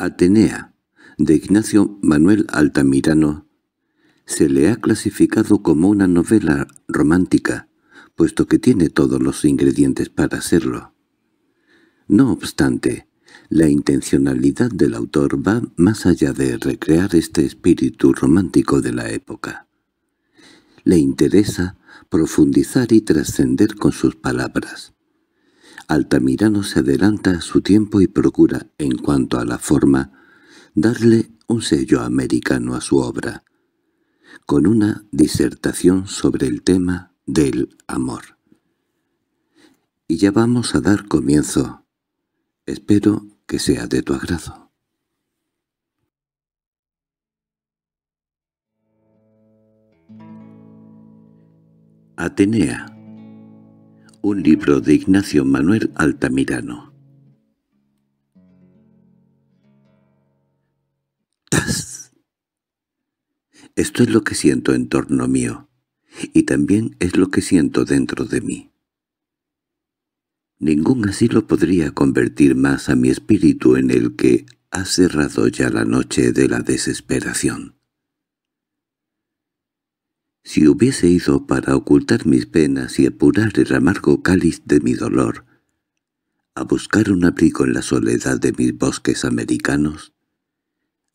Atenea, de Ignacio Manuel Altamirano, se le ha clasificado como una novela romántica, puesto que tiene todos los ingredientes para serlo. No obstante, la intencionalidad del autor va más allá de recrear este espíritu romántico de la época. Le interesa profundizar y trascender con sus palabras. Altamirano se adelanta a su tiempo y procura, en cuanto a la forma, darle un sello americano a su obra, con una disertación sobre el tema del amor. Y ya vamos a dar comienzo. Espero que sea de tu agrado. Atenea Un libro de Ignacio Manuel Altamirano ¡Tas! Esto es lo que siento en torno mío, y también es lo que siento dentro de mí. Ningún asilo podría convertir más a mi espíritu en el que ha cerrado ya la noche de la desesperación. Si hubiese ido para ocultar mis penas y apurar el amargo cáliz de mi dolor, a buscar un abrigo en la soledad de mis bosques americanos,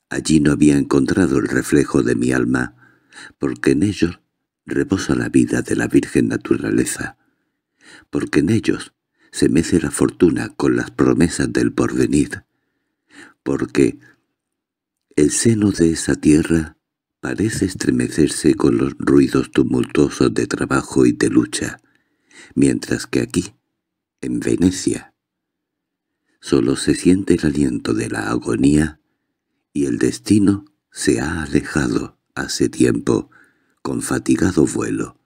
allí no había encontrado el reflejo de mi alma, porque en ellos reposa la vida de la virgen naturaleza, porque en ellos se mece la fortuna con las promesas del porvenir, porque el seno de esa tierra parece estremecerse con los ruidos tumultuosos de trabajo y de lucha, mientras que aquí, en Venecia, solo se siente el aliento de la agonía y el destino se ha alejado hace tiempo, con fatigado vuelo,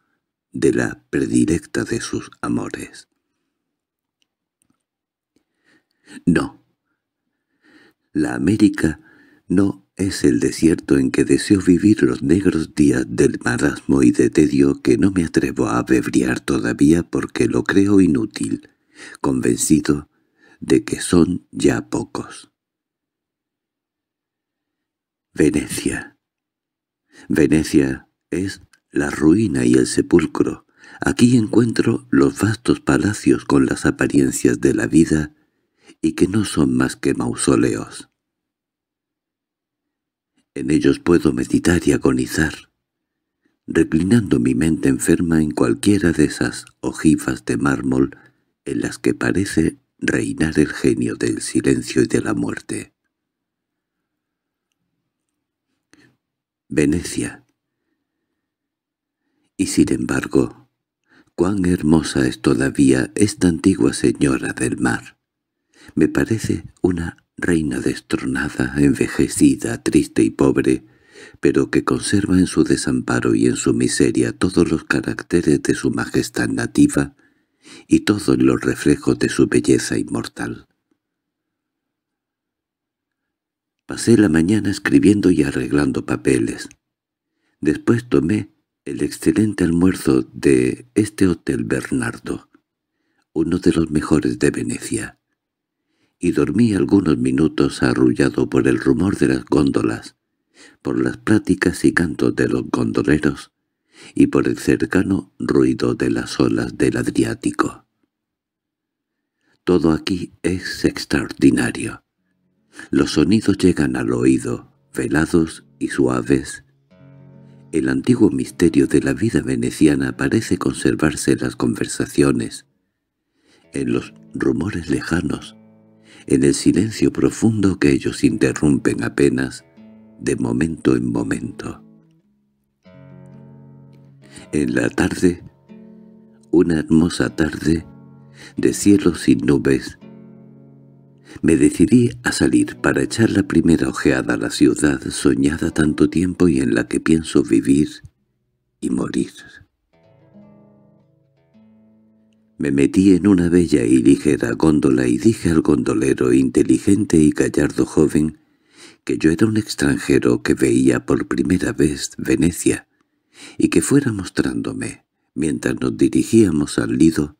de la predilecta de sus amores. No. La América no es el desierto en que deseo vivir los negros días del marasmo y de tedio que no me atrevo a abreviar todavía porque lo creo inútil, convencido de que son ya pocos. Venecia. Venecia es la ruina y el sepulcro. Aquí encuentro los vastos palacios con las apariencias de la vida y que no son más que mausoleos. En ellos puedo meditar y agonizar, reclinando mi mente enferma en cualquiera de esas ojivas de mármol en las que parece reinar el genio del silencio y de la muerte. Venecia. Y sin embargo, cuán hermosa es todavía esta antigua señora del mar. Me parece una reina destronada, envejecida, triste y pobre, pero que conserva en su desamparo y en su miseria todos los caracteres de su majestad nativa y todos los reflejos de su belleza inmortal. Pasé la mañana escribiendo y arreglando papeles. Después tomé el excelente almuerzo de este Hotel Bernardo, uno de los mejores de Venecia y dormí algunos minutos arrullado por el rumor de las góndolas, por las pláticas y cantos de los gondoleros y por el cercano ruido de las olas del Adriático. Todo aquí es extraordinario. Los sonidos llegan al oído, velados y suaves. El antiguo misterio de la vida veneciana parece conservarse en las conversaciones, en los rumores lejanos, en el silencio profundo que ellos interrumpen apenas de momento en momento. En la tarde, una hermosa tarde, de cielos sin nubes, me decidí a salir para echar la primera ojeada a la ciudad soñada tanto tiempo y en la que pienso vivir y morir. Me metí en una bella y ligera góndola y dije al gondolero inteligente y gallardo joven que yo era un extranjero que veía por primera vez Venecia y que fuera mostrándome, mientras nos dirigíamos al Lido,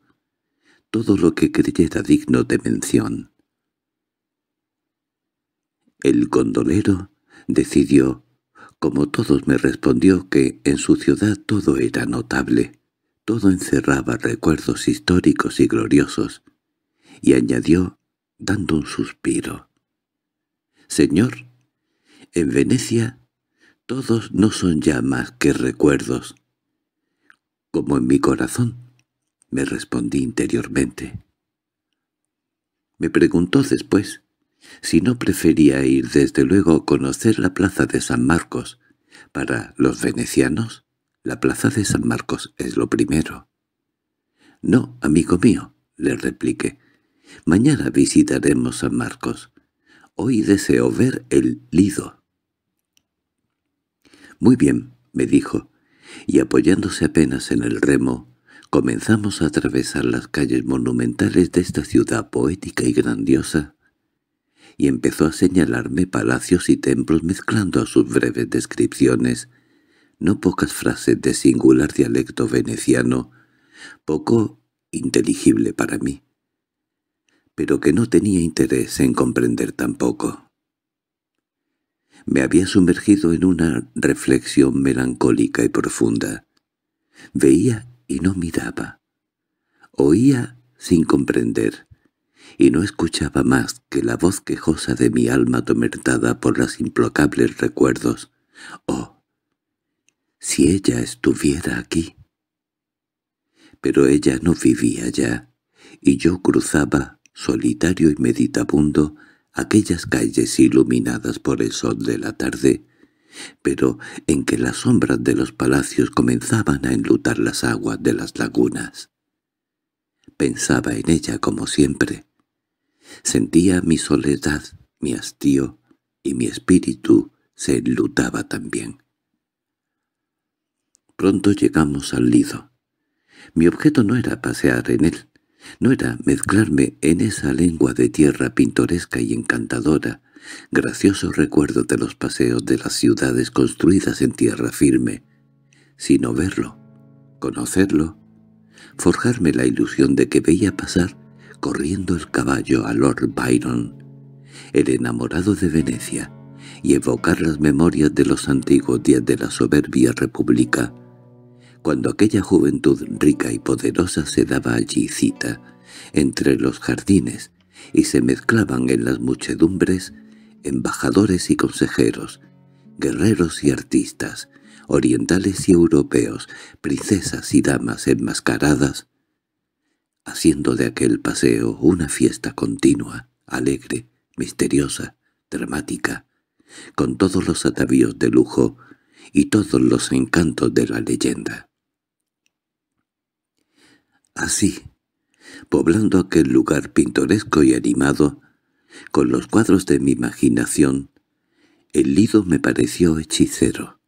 todo lo que creyera digno de mención. El gondolero decidió, como todos me respondió, que en su ciudad todo era notable, todo encerraba recuerdos históricos y gloriosos, y añadió, dando un suspiro. «Señor, en Venecia todos no son ya más que recuerdos. Como en mi corazón», me respondí interiormente. Me preguntó después si no prefería ir desde luego a conocer la plaza de San Marcos. Para los venecianos, la plaza de San Marcos es lo primero. «No, amigo mío», le repliqué. «Mañana visitaremos San Marcos. Hoy deseo ver el Lido». «Muy bien», me dijo, y apoyándose apenas en el remo, comenzamos a atravesar las calles monumentales de esta ciudad poética y grandiosa, y empezó a señalarme palacios y templos mezclando a sus breves descripciones no pocas frases de singular dialecto veneciano, poco inteligible para mí, pero que no tenía interés en comprender tampoco. Me había sumergido en una reflexión melancólica y profunda. Veía y no miraba. Oía sin comprender, y no escuchaba más que la voz quejosa de mi alma atormentada por los implacables recuerdos. ¡Oh! Si ella estuviera aquí. Pero ella no vivía ya, y yo cruzaba, solitario y meditabundo, aquellas calles iluminadas por el sol de la tarde, pero en que las sombras de los palacios comenzaban a enlutar las aguas de las lagunas. Pensaba en ella como siempre. Sentía mi soledad, mi hastío, y mi espíritu se enlutaba también. Pronto llegamos al Lido. Mi objeto no era pasear en él, no era mezclarme en esa lengua de tierra pintoresca y encantadora, gracioso recuerdo de los paseos de las ciudades construidas en tierra firme, sino verlo, conocerlo, forjarme la ilusión de que veía pasar corriendo el caballo a Lord Byron, el enamorado de Venecia, y evocar las memorias de los antiguos días de la soberbia república, cuando aquella juventud rica y poderosa se daba allí cita, entre los jardines, y se mezclaban en las muchedumbres embajadores y consejeros, guerreros y artistas, orientales y europeos, princesas y damas enmascaradas, haciendo de aquel paseo una fiesta continua, alegre, misteriosa, dramática, con todos los atavíos de lujo y todos los encantos de la leyenda. Así, poblando aquel lugar pintoresco y animado, con los cuadros de mi imaginación, el lido me pareció hechicero.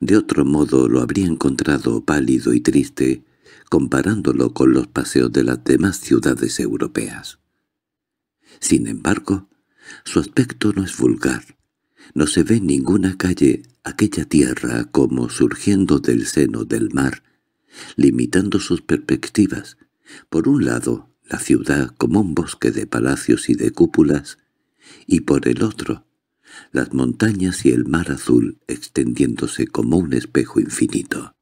De otro modo lo habría encontrado pálido y triste, comparándolo con los paseos de las demás ciudades europeas. Sin embargo, su aspecto no es vulgar. No se ve en ninguna calle aquella tierra como surgiendo del seno del mar, limitando sus perspectivas. Por un lado, la ciudad como un bosque de palacios y de cúpulas, y por el otro, las montañas y el mar azul extendiéndose como un espejo infinito.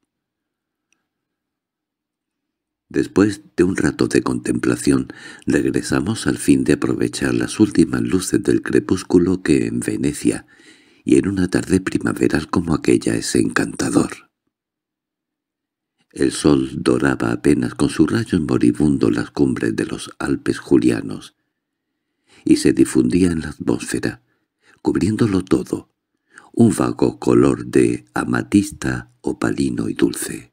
Después de un rato de contemplación, regresamos al fin de aprovechar las últimas luces del crepúsculo que en Venecia, y en una tarde primaveral como aquella es encantador. El sol doraba apenas con su rayo moribundo las cumbres de los Alpes julianos, y se difundía en la atmósfera, cubriéndolo todo, un vago color de amatista, opalino y dulce.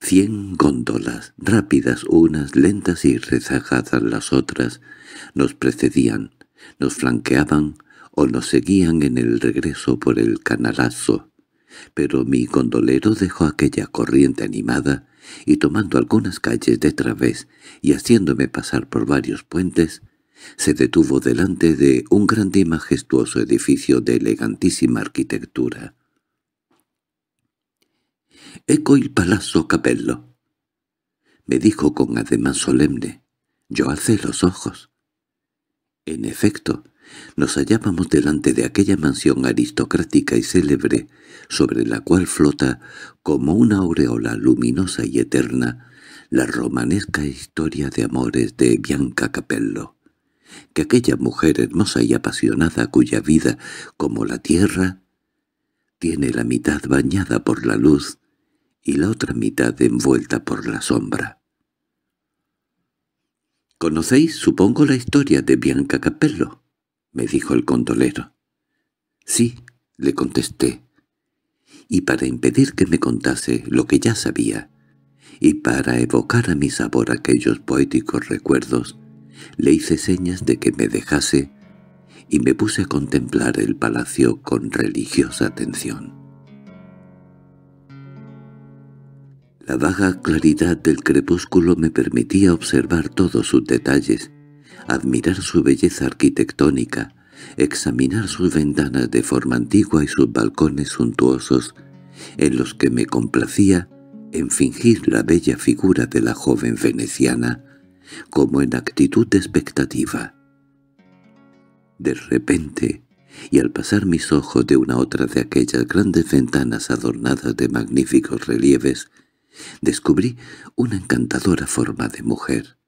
Cien góndolas, rápidas unas, lentas y rezagadas las otras, nos precedían, nos flanqueaban o nos seguían en el regreso por el canalazo, pero mi gondolero dejó aquella corriente animada y tomando algunas calles de través y haciéndome pasar por varios puentes, se detuvo delante de un grande y majestuoso edificio de elegantísima arquitectura. «Eco il palazzo Capello», me dijo con ademán solemne. Yo alcé los ojos. En efecto, nos hallábamos delante de aquella mansión aristocrática y célebre, sobre la cual flota, como una aureola luminosa y eterna, la romanesca historia de amores de Bianca Capello, que aquella mujer hermosa y apasionada cuya vida, como la tierra, tiene la mitad bañada por la luz y la otra mitad envuelta por la sombra. —¿Conocéis, supongo, la historia de Bianca Capello? —me dijo el condolero. —Sí —le contesté. Y para impedir que me contase lo que ya sabía, y para evocar a mi sabor aquellos poéticos recuerdos, le hice señas de que me dejase y me puse a contemplar el palacio con religiosa atención. La vaga claridad del crepúsculo me permitía observar todos sus detalles, admirar su belleza arquitectónica, examinar sus ventanas de forma antigua y sus balcones suntuosos, en los que me complacía en fingir la bella figura de la joven veneciana, como en actitud de expectativa. De repente, y al pasar mis ojos de una a otra de aquellas grandes ventanas adornadas de magníficos relieves, descubrí una encantadora forma de mujer.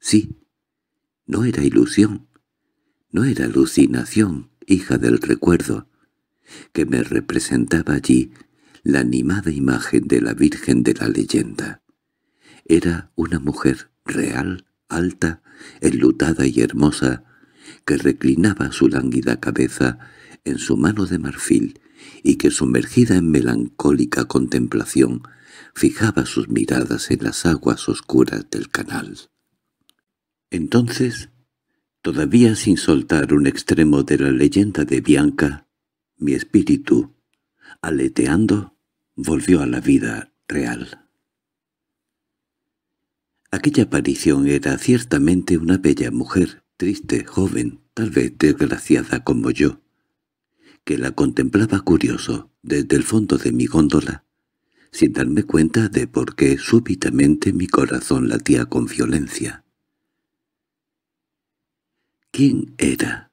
Sí, no era ilusión, no era alucinación, hija del recuerdo, que me representaba allí la animada imagen de la Virgen de la leyenda. Era una mujer real, alta, enlutada y hermosa, que reclinaba su lánguida cabeza en su mano de marfil y que sumergida en melancólica contemplación fijaba sus miradas en las aguas oscuras del canal. Entonces, todavía sin soltar un extremo de la leyenda de Bianca, mi espíritu, aleteando, volvió a la vida real. Aquella aparición era ciertamente una bella mujer, triste, joven, tal vez desgraciada como yo, que la contemplaba curioso desde el fondo de mi góndola, sin darme cuenta de por qué súbitamente mi corazón latía con violencia. ¿Quién era?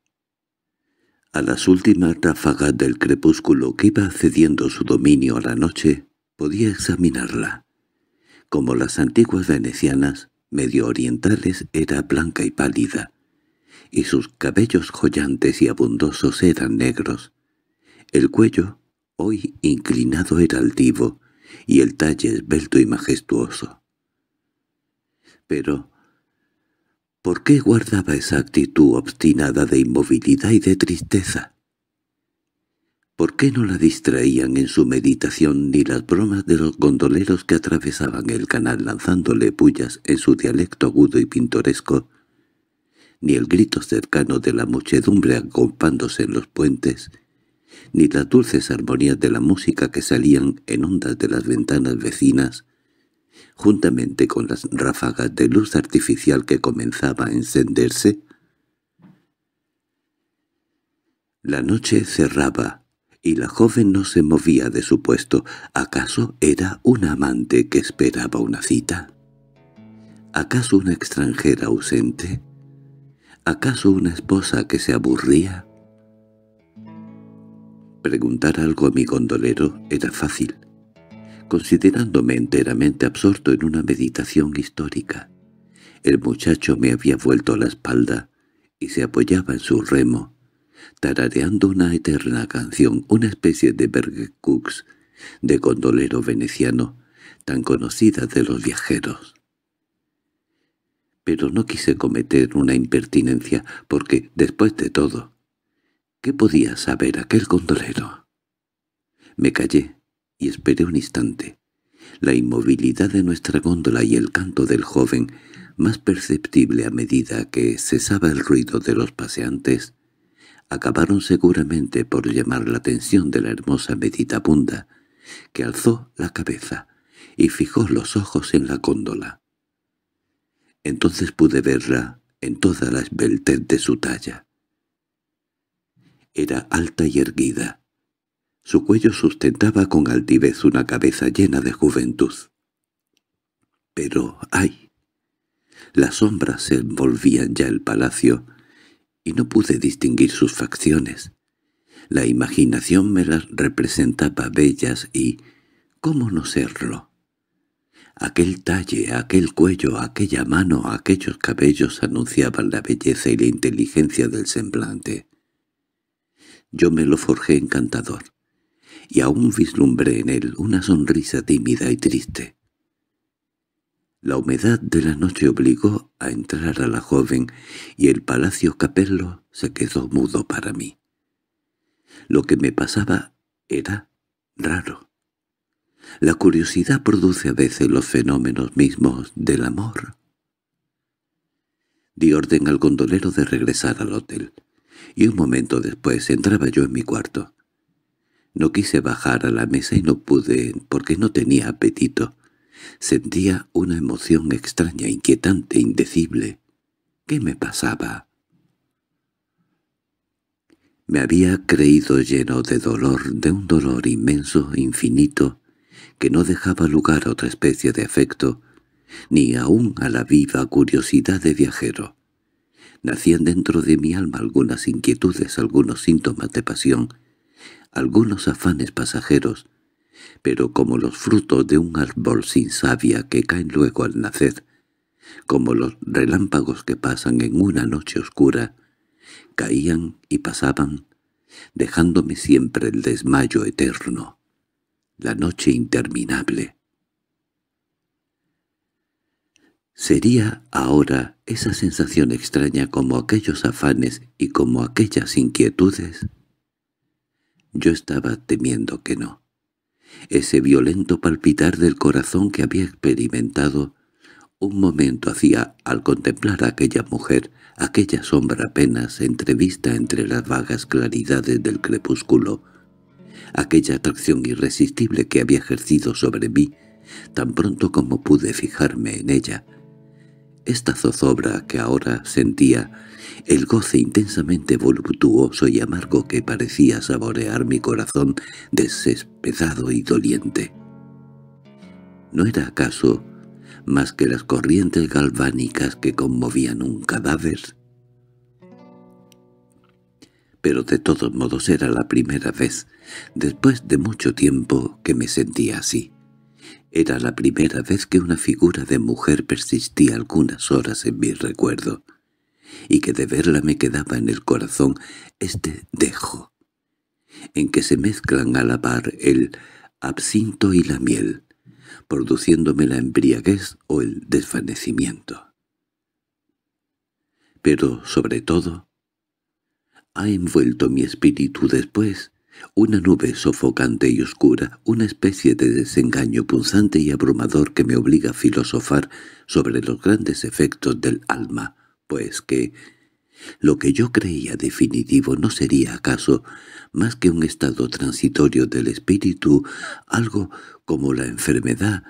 A las últimas ráfagas del crepúsculo que iba cediendo su dominio a la noche, podía examinarla. Como las antiguas venecianas, medio orientales, era blanca y pálida, y sus cabellos joyantes y abundosos eran negros. El cuello, hoy inclinado, era altivo, y el talle esbelto y majestuoso. Pero, ¿por qué guardaba esa actitud obstinada de inmovilidad y de tristeza? ¿Por qué no la distraían en su meditación ni las bromas de los gondoleros que atravesaban el canal lanzándole pullas en su dialecto agudo y pintoresco, ni el grito cercano de la muchedumbre acompándose en los puentes, ni las dulces armonías de la música que salían en ondas de las ventanas vecinas, juntamente con las ráfagas de luz artificial que comenzaba a encenderse? La noche cerraba y la joven no se movía de su puesto. ¿Acaso era una amante que esperaba una cita? ¿Acaso una extranjera ausente? ¿Acaso una esposa que se aburría? Preguntar algo a mi gondolero era fácil, considerándome enteramente absorto en una meditación histórica. El muchacho me había vuelto la espalda y se apoyaba en su remo, tarareando una eterna canción, una especie de Bergekux, de gondolero veneciano, tan conocida de los viajeros. Pero no quise cometer una impertinencia, porque, después de todo, ¿qué podía saber aquel gondolero? Me callé y esperé un instante. La inmovilidad de nuestra góndola y el canto del joven, más perceptible a medida que cesaba el ruido de los paseantes, acabaron seguramente por llamar la atención de la hermosa meditabunda, que alzó la cabeza y fijó los ojos en la góndola. Entonces pude verla en toda la esbeltez de su talla. Era alta y erguida. Su cuello sustentaba con altivez una cabeza llena de juventud. Pero, ¡ay! Las sombras envolvían ya el palacio, y no pude distinguir sus facciones. La imaginación me las representaba bellas y, ¿cómo no serlo? Aquel talle, aquel cuello, aquella mano, aquellos cabellos anunciaban la belleza y la inteligencia del semblante. Yo me lo forjé encantador, y aún vislumbré en él una sonrisa tímida y triste. La humedad de la noche obligó a entrar a la joven, y el palacio Capello se quedó mudo para mí. Lo que me pasaba era raro. La curiosidad produce a veces los fenómenos mismos del amor. Di orden al gondolero de regresar al hotel, y un momento después entraba yo en mi cuarto. No quise bajar a la mesa y no pude porque no tenía apetito. Sentía una emoción extraña, inquietante, indecible. ¿Qué me pasaba? Me había creído lleno de dolor, de un dolor inmenso, infinito, que no dejaba lugar a otra especie de afecto, ni aún a la viva curiosidad de viajero. Nacían dentro de mi alma algunas inquietudes, algunos síntomas de pasión, algunos afanes pasajeros, pero como los frutos de un árbol sin savia que caen luego al nacer, como los relámpagos que pasan en una noche oscura, caían y pasaban, dejándome siempre el desmayo eterno, la noche interminable. ¿Sería ahora esa sensación extraña como aquellos afanes y como aquellas inquietudes? Yo estaba temiendo que no. Ese violento palpitar del corazón que había experimentado un momento hacía al contemplar a aquella mujer, aquella sombra apenas entrevista entre las vagas claridades del crepúsculo, aquella atracción irresistible que había ejercido sobre mí, tan pronto como pude fijarme en ella. Esta zozobra que ahora sentía, el goce intensamente voluptuoso y amargo que parecía saborear mi corazón desesperado y doliente. ¿No era acaso más que las corrientes galvánicas que conmovían un cadáver. Pero de todos modos era la primera vez, después de mucho tiempo, que me sentía así. Era la primera vez que una figura de mujer persistía algunas horas en mi recuerdo, y que de verla me quedaba en el corazón este dejo, en que se mezclan a la par el absinto y la miel, produciéndome la embriaguez o el desvanecimiento. Pero, sobre todo, ha envuelto mi espíritu después una nube sofocante y oscura, una especie de desengaño punzante y abrumador que me obliga a filosofar sobre los grandes efectos del alma, pues que lo que yo creía definitivo no sería acaso más que un estado transitorio del espíritu, algo como la enfermedad,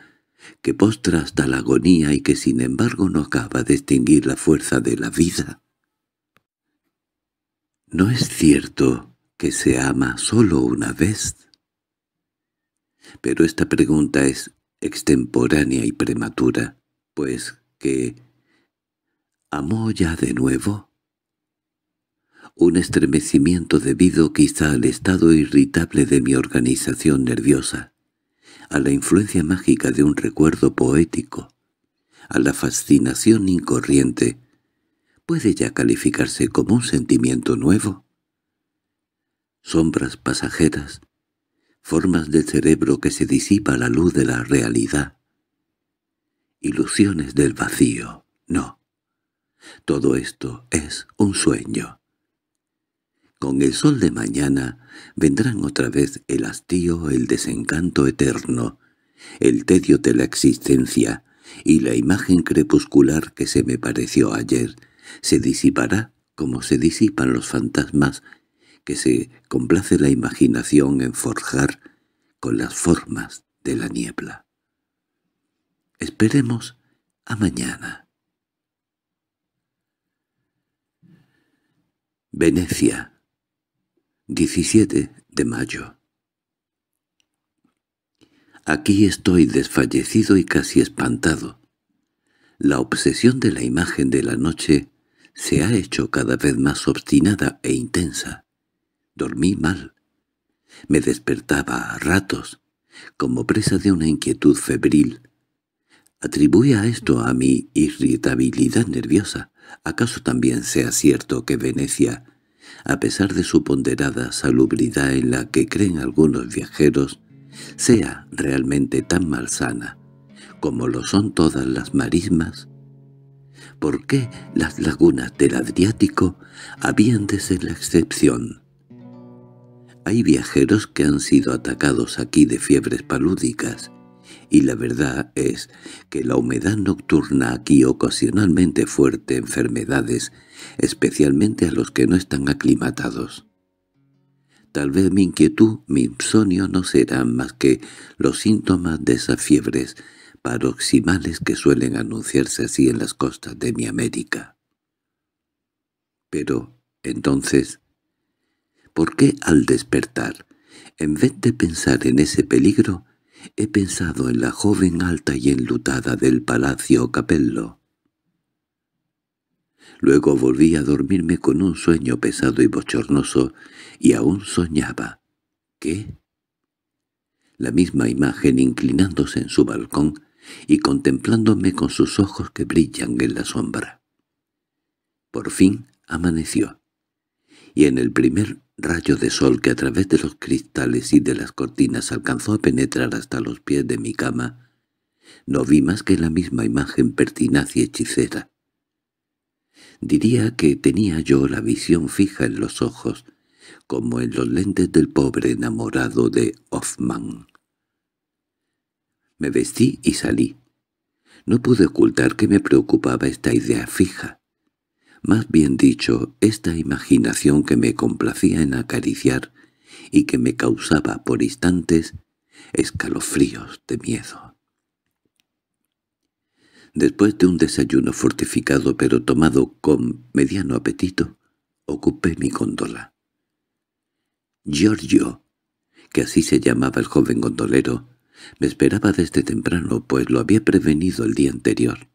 que postra hasta la agonía y que sin embargo no acaba de extinguir la fuerza de la vida. ¿No es cierto que se ama solo una vez? Pero esta pregunta es extemporánea y prematura, pues que ¿amó ya de nuevo? un estremecimiento debido quizá al estado irritable de mi organización nerviosa, a la influencia mágica de un recuerdo poético, a la fascinación incorriente, ¿puede ya calificarse como un sentimiento nuevo? Sombras pasajeras, formas del cerebro que se disipa a la luz de la realidad, ilusiones del vacío, no. Todo esto es un sueño. Con el sol de mañana vendrán otra vez el hastío, el desencanto eterno, el tedio de la existencia, y la imagen crepuscular que se me pareció ayer se disipará como se disipan los fantasmas que se complace la imaginación en forjar con las formas de la niebla. Esperemos a mañana. Venecia 17 de mayo Aquí estoy desfallecido y casi espantado. La obsesión de la imagen de la noche se ha hecho cada vez más obstinada e intensa. Dormí mal. Me despertaba a ratos, como presa de una inquietud febril. Atribuía esto a mi irritabilidad nerviosa. ¿Acaso también sea cierto que Venecia, a pesar de su ponderada salubridad en la que creen algunos viajeros, sea realmente tan malsana como lo son todas las marismas? ¿Por qué las lagunas del Adriático habían de ser la excepción? Hay viajeros que han sido atacados aquí de fiebres palúdicas, y la verdad es que la humedad nocturna aquí ocasionalmente fuerte enfermedades, especialmente a los que no están aclimatados. Tal vez mi inquietud, mi insomnio no serán más que los síntomas de esas fiebres paroximales que suelen anunciarse así en las costas de mi América. Pero, entonces, ¿por qué al despertar, en vez de pensar en ese peligro, he pensado en la joven alta y enlutada del Palacio Capello? Luego volví a dormirme con un sueño pesado y bochornoso, y aún soñaba. ¿Qué? La misma imagen inclinándose en su balcón y contemplándome con sus ojos que brillan en la sombra. Por fin amaneció, y en el primer rayo de sol que a través de los cristales y de las cortinas alcanzó a penetrar hasta los pies de mi cama, no vi más que la misma imagen pertinaz y hechicera. Diría que tenía yo la visión fija en los ojos, como en los lentes del pobre enamorado de Hoffman. Me vestí y salí. No pude ocultar que me preocupaba esta idea fija. Más bien dicho, esta imaginación que me complacía en acariciar y que me causaba por instantes escalofríos de miedo. Después de un desayuno fortificado pero tomado con mediano apetito, ocupé mi góndola. Giorgio, que así se llamaba el joven gondolero, me esperaba desde temprano, pues lo había prevenido el día anterior.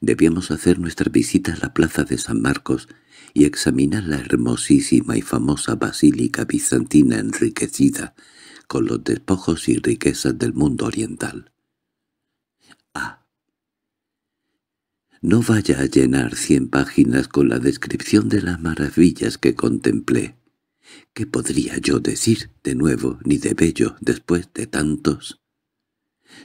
Debíamos hacer nuestra visita a la plaza de San Marcos y examinar la hermosísima y famosa basílica bizantina enriquecida con los despojos y riquezas del mundo oriental. Ah. No vaya a llenar cien páginas con la descripción de las maravillas que contemplé. ¿Qué podría yo decir de nuevo ni de bello después de tantos?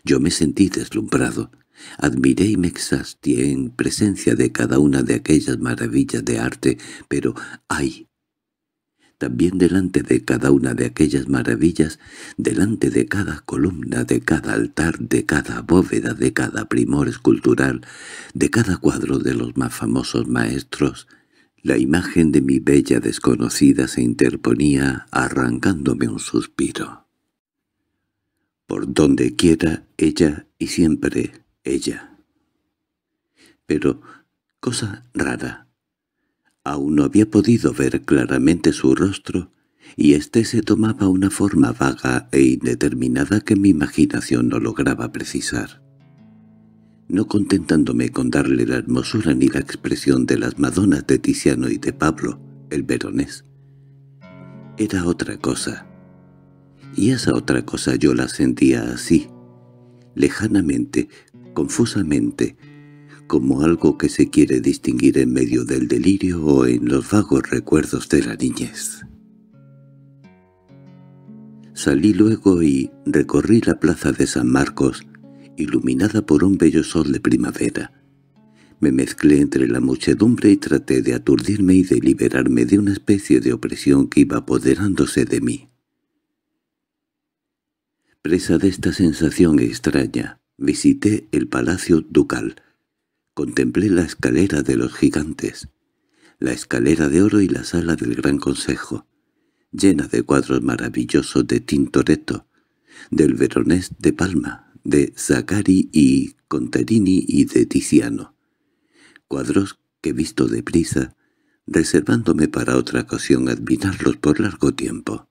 Yo me sentí deslumbrado. Admiré y me exhastié en presencia de cada una de aquellas maravillas de arte, pero ¡ay! También delante de cada una de aquellas maravillas, delante de cada columna, de cada altar, de cada bóveda, de cada primor escultural, de cada cuadro de los más famosos maestros, la imagen de mi bella desconocida se interponía arrancándome un suspiro. Por donde quiera ella y siempre ella. Pero, cosa rara, aún no había podido ver claramente su rostro, y éste se tomaba una forma vaga e indeterminada que mi imaginación no lograba precisar. No contentándome con darle la hermosura ni la expresión de las Madonas de Tiziano y de Pablo, el veronés. Era otra cosa, y esa otra cosa yo la sentía así, lejanamente, confusamente, como algo que se quiere distinguir en medio del delirio o en los vagos recuerdos de la niñez. Salí luego y recorrí la plaza de San Marcos, iluminada por un bello sol de primavera. Me mezclé entre la muchedumbre y traté de aturdirme y de liberarme de una especie de opresión que iba apoderándose de mí. Presa de esta sensación extraña, visité el palacio ducal. Contemplé la escalera de los gigantes, la escalera de oro y la sala del gran consejo, llena de cuadros maravillosos de Tintoretto, del Veronés de Palma, de Zaccari y Contarini y de Tiziano. Cuadros que visto deprisa, reservándome para otra ocasión admirarlos por largo tiempo.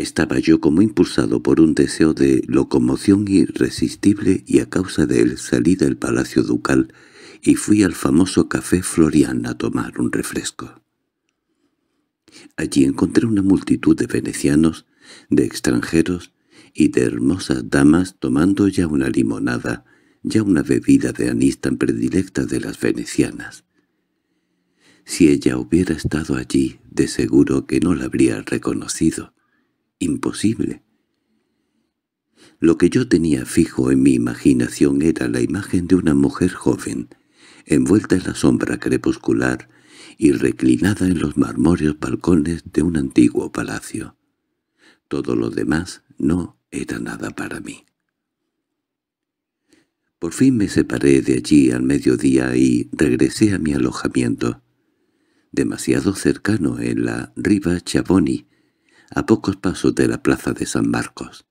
Estaba yo como impulsado por un deseo de locomoción irresistible y a causa de él salí del palacio ducal y fui al famoso Café Florian a tomar un refresco. Allí encontré una multitud de venecianos, de extranjeros y de hermosas damas tomando ya una limonada, ya una bebida de anís tan predilecta de las venecianas. Si ella hubiera estado allí, de seguro que no la habría reconocido. Imposible. Lo que yo tenía fijo en mi imaginación era la imagen de una mujer joven, envuelta en la sombra crepuscular y reclinada en los marmóreos balcones de un antiguo palacio. Todo lo demás no era nada para mí. Por fin me separé de allí al mediodía y regresé a mi alojamiento, demasiado cercano en la Riva Chaboni, a pocos pasos de la plaza de San Marcos.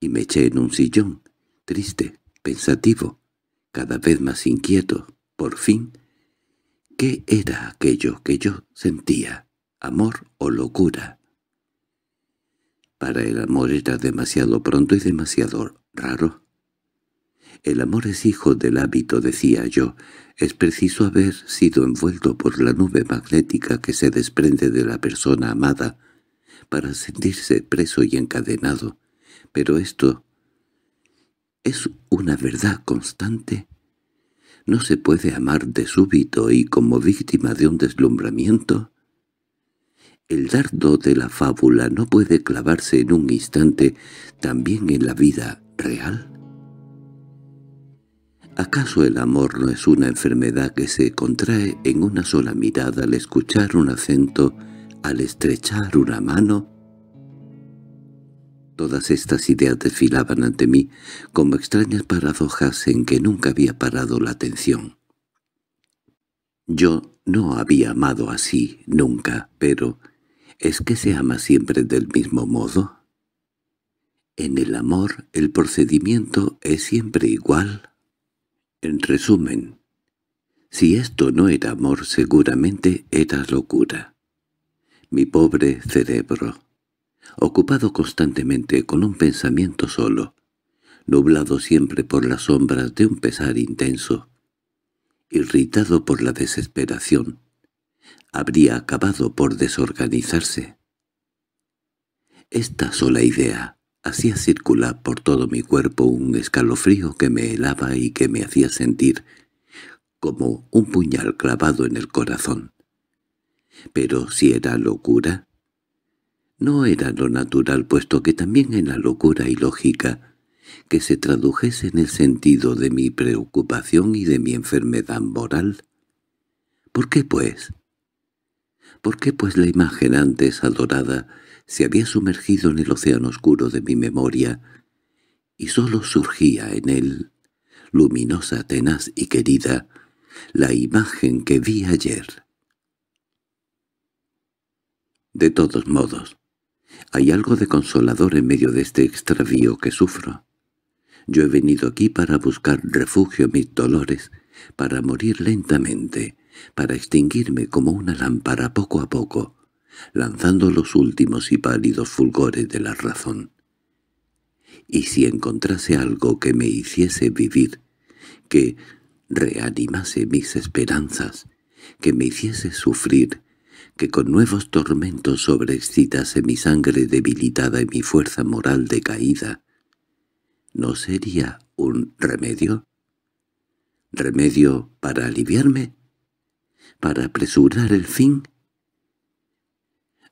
Y me eché en un sillón, triste, pensativo, cada vez más inquieto, por fin. ¿Qué era aquello que yo sentía? ¿Amor o locura? Para el amor era demasiado pronto y demasiado raro. El amor es hijo del hábito, decía yo. Es preciso haber sido envuelto por la nube magnética que se desprende de la persona amada para sentirse preso y encadenado. Pero esto es una verdad constante. ¿No se puede amar de súbito y como víctima de un deslumbramiento? ¿El dardo de la fábula no puede clavarse en un instante también en la vida real? ¿Acaso el amor no es una enfermedad que se contrae en una sola mirada al escuchar un acento, al estrechar una mano? Todas estas ideas desfilaban ante mí como extrañas paradojas en que nunca había parado la atención. Yo no había amado así nunca, pero ¿es que se ama siempre del mismo modo? En el amor el procedimiento es siempre igual. En resumen, si esto no era amor seguramente era locura. Mi pobre cerebro, ocupado constantemente con un pensamiento solo, nublado siempre por las sombras de un pesar intenso, irritado por la desesperación, habría acabado por desorganizarse. Esta sola idea Hacía circular por todo mi cuerpo un escalofrío que me helaba y que me hacía sentir como un puñal clavado en el corazón. Pero si era locura, no era lo natural, puesto que también en la locura y lógica que se tradujese en el sentido de mi preocupación y de mi enfermedad moral. ¿Por qué, pues? ¿Por qué, pues, la imagen antes adorada se había sumergido en el océano oscuro de mi memoria, y sólo surgía en él, luminosa, tenaz y querida, la imagen que vi ayer. De todos modos, hay algo de consolador en medio de este extravío que sufro. Yo he venido aquí para buscar refugio en mis dolores, para morir lentamente, para extinguirme como una lámpara poco a poco, lanzando los últimos y pálidos fulgores de la razón. Y si encontrase algo que me hiciese vivir, que reanimase mis esperanzas, que me hiciese sufrir, que con nuevos tormentos sobreexcitase mi sangre debilitada y mi fuerza moral decaída, ¿no sería un remedio? ¿Remedio para aliviarme? ¿Para apresurar el fin?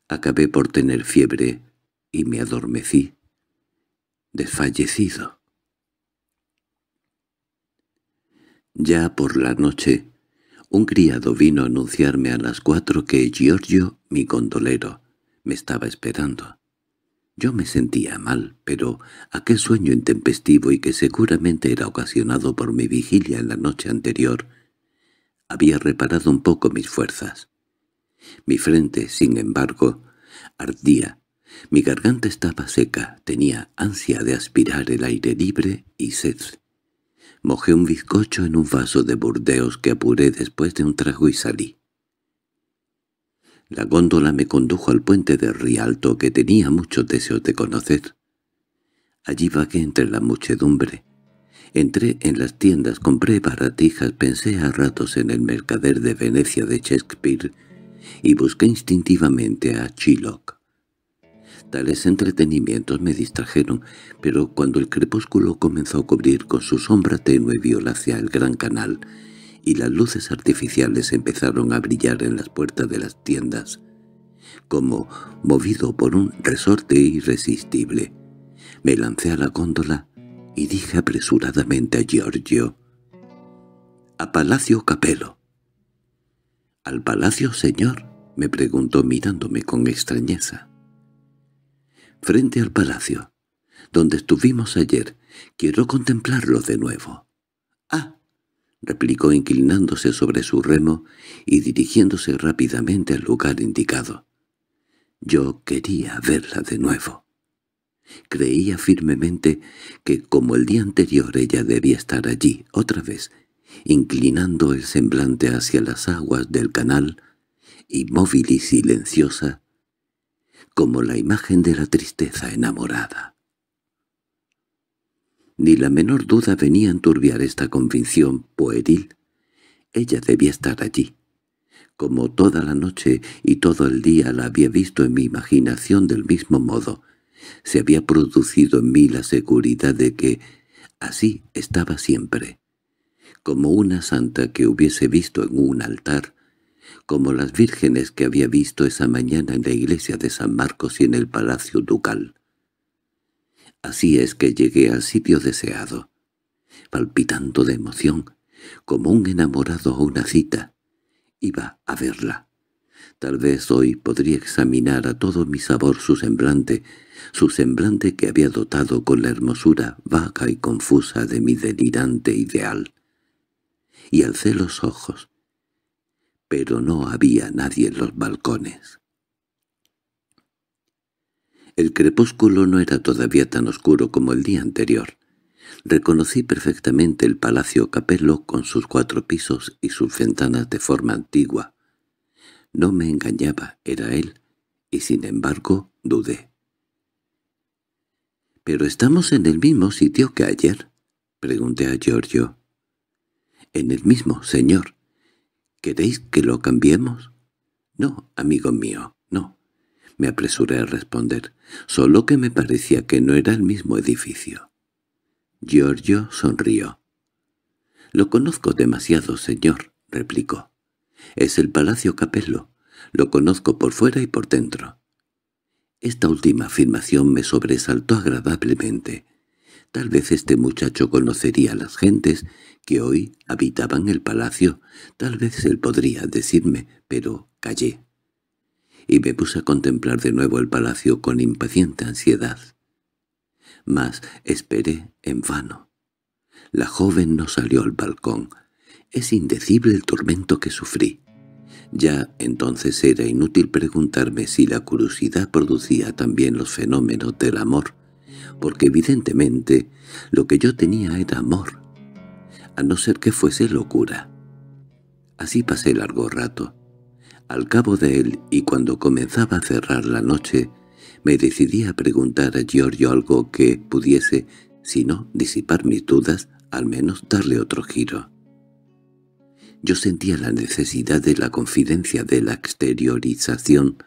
Acabé por tener fiebre y me adormecí, desfallecido. Ya por la noche, un criado vino a anunciarme a las cuatro que Giorgio, mi gondolero, me estaba esperando. Yo me sentía mal, pero aquel sueño intempestivo y que seguramente era ocasionado por mi vigilia en la noche anterior, había reparado un poco mis fuerzas. Mi frente, sin embargo, ardía. Mi garganta estaba seca, tenía ansia de aspirar el aire libre y sed. Mojé un bizcocho en un vaso de burdeos que apuré después de un trago y salí. La góndola me condujo al puente de Rialto que tenía muchos deseos de conocer. Allí vagué entre la muchedumbre. Entré en las tiendas, compré baratijas, pensé a ratos en el mercader de Venecia de Shakespeare y busqué instintivamente a Shylock. Tales entretenimientos me distrajeron, pero cuando el crepúsculo comenzó a cubrir con su sombra tenue hacia el gran canal y las luces artificiales empezaron a brillar en las puertas de las tiendas, como movido por un resorte irresistible, me lancé a la góndola y dije apresuradamente a Giorgio, «¡A Palacio Capello!». «¿Al palacio, señor?» me preguntó mirándome con extrañeza. «Frente al palacio, donde estuvimos ayer, quiero contemplarlo de nuevo». «Ah», replicó inclinándose sobre su remo y dirigiéndose rápidamente al lugar indicado. Yo quería verla de nuevo. Creía firmemente que como el día anterior ella debía estar allí, otra vez, inclinando el semblante hacia las aguas del canal, inmóvil y silenciosa, como la imagen de la tristeza enamorada. Ni la menor duda venía a enturbiar esta convicción pueril. Ella debía estar allí. Como toda la noche y todo el día la había visto en mi imaginación del mismo modo, se había producido en mí la seguridad de que así estaba siempre, como una santa que hubiese visto en un altar, como las vírgenes que había visto esa mañana en la iglesia de San Marcos y en el palacio ducal. Así es que llegué al sitio deseado, palpitando de emoción, como un enamorado a una cita. Iba a verla. Tal vez hoy podría examinar a todo mi sabor su semblante, su semblante que había dotado con la hermosura vaga y confusa de mi delirante ideal. Y alcé los ojos, pero no había nadie en los balcones. El crepúsculo no era todavía tan oscuro como el día anterior. Reconocí perfectamente el palacio Capello con sus cuatro pisos y sus ventanas de forma antigua. No me engañaba, era él, y sin embargo dudé. —¿Pero estamos en el mismo sitio que ayer? —pregunté a Giorgio. —En el mismo, señor. ¿Queréis que lo cambiemos? —No, amigo mío, no. Me apresuré a responder, solo que me parecía que no era el mismo edificio. Giorgio sonrió. —Lo conozco demasiado, señor —replicó. —Es el Palacio Capello. Lo conozco por fuera y por dentro. Esta última afirmación me sobresaltó agradablemente. Tal vez este muchacho conocería a las gentes que hoy habitaban el palacio, tal vez él podría decirme, pero callé. Y me puse a contemplar de nuevo el palacio con impaciente ansiedad. Mas esperé en vano. La joven no salió al balcón. Es indecible el tormento que sufrí. Ya entonces era inútil preguntarme si la curiosidad producía también los fenómenos del amor, porque evidentemente lo que yo tenía era amor, a no ser que fuese locura. Así pasé largo rato. Al cabo de él, y cuando comenzaba a cerrar la noche, me decidí a preguntar a Giorgio algo que pudiese, si no disipar mis dudas, al menos darle otro giro. Yo sentía la necesidad de la confidencia de la exteriorización.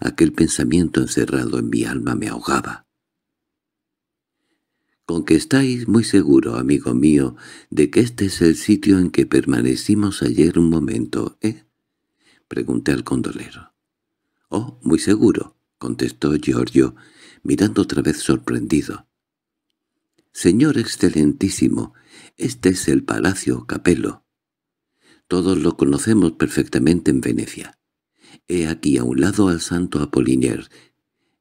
Aquel pensamiento encerrado en mi alma me ahogaba. «Con que estáis muy seguro, amigo mío, de que este es el sitio en que permanecimos ayer un momento, ¿eh?» pregunté al condolero. «Oh, muy seguro», contestó Giorgio, mirando otra vez sorprendido. «Señor excelentísimo, este es el Palacio Capello. Todos lo conocemos perfectamente en Venecia. He aquí a un lado al santo Apolinier.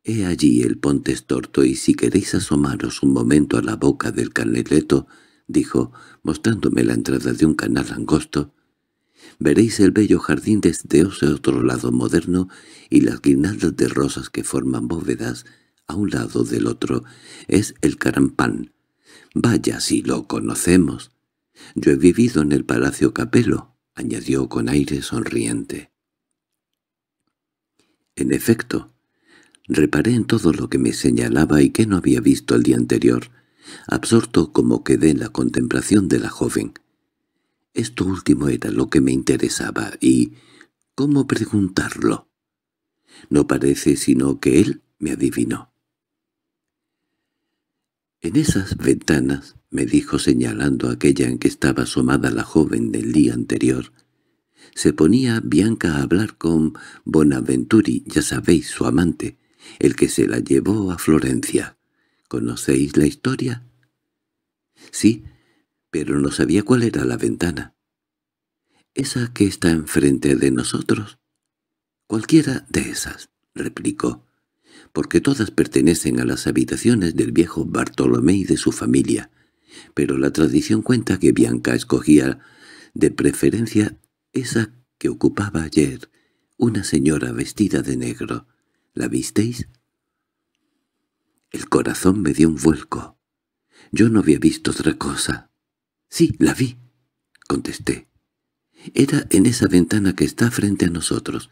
He allí el ponte estorto y si queréis asomaros un momento a la boca del caneleto, dijo, mostrándome la entrada de un canal angosto, veréis el bello jardín desde ese otro lado moderno y las guirnaldas de rosas que forman bóvedas a un lado del otro. Es el Carampán. Vaya si lo conocemos. Yo he vivido en el Palacio Capello, —añadió con aire sonriente. En efecto, reparé en todo lo que me señalaba y que no había visto el día anterior. absorto como quedé en la contemplación de la joven. Esto último era lo que me interesaba, y ¿cómo preguntarlo? No parece sino que él me adivinó. En esas ventanas, me dijo señalando aquella en que estaba asomada la joven del día anterior, se ponía Bianca a hablar con Bonaventuri, ya sabéis, su amante, el que se la llevó a Florencia. ¿Conocéis la historia? Sí, pero no sabía cuál era la ventana. ¿Esa que está enfrente de nosotros? Cualquiera de esas, replicó, porque todas pertenecen a las habitaciones del viejo Bartolomé y de su familia, pero la tradición cuenta que Bianca escogía de preferencia esa que ocupaba ayer una señora vestida de negro. ¿La visteis? El corazón me dio un vuelco. Yo no había visto otra cosa. —Sí, la vi —contesté. Era en esa ventana que está frente a nosotros.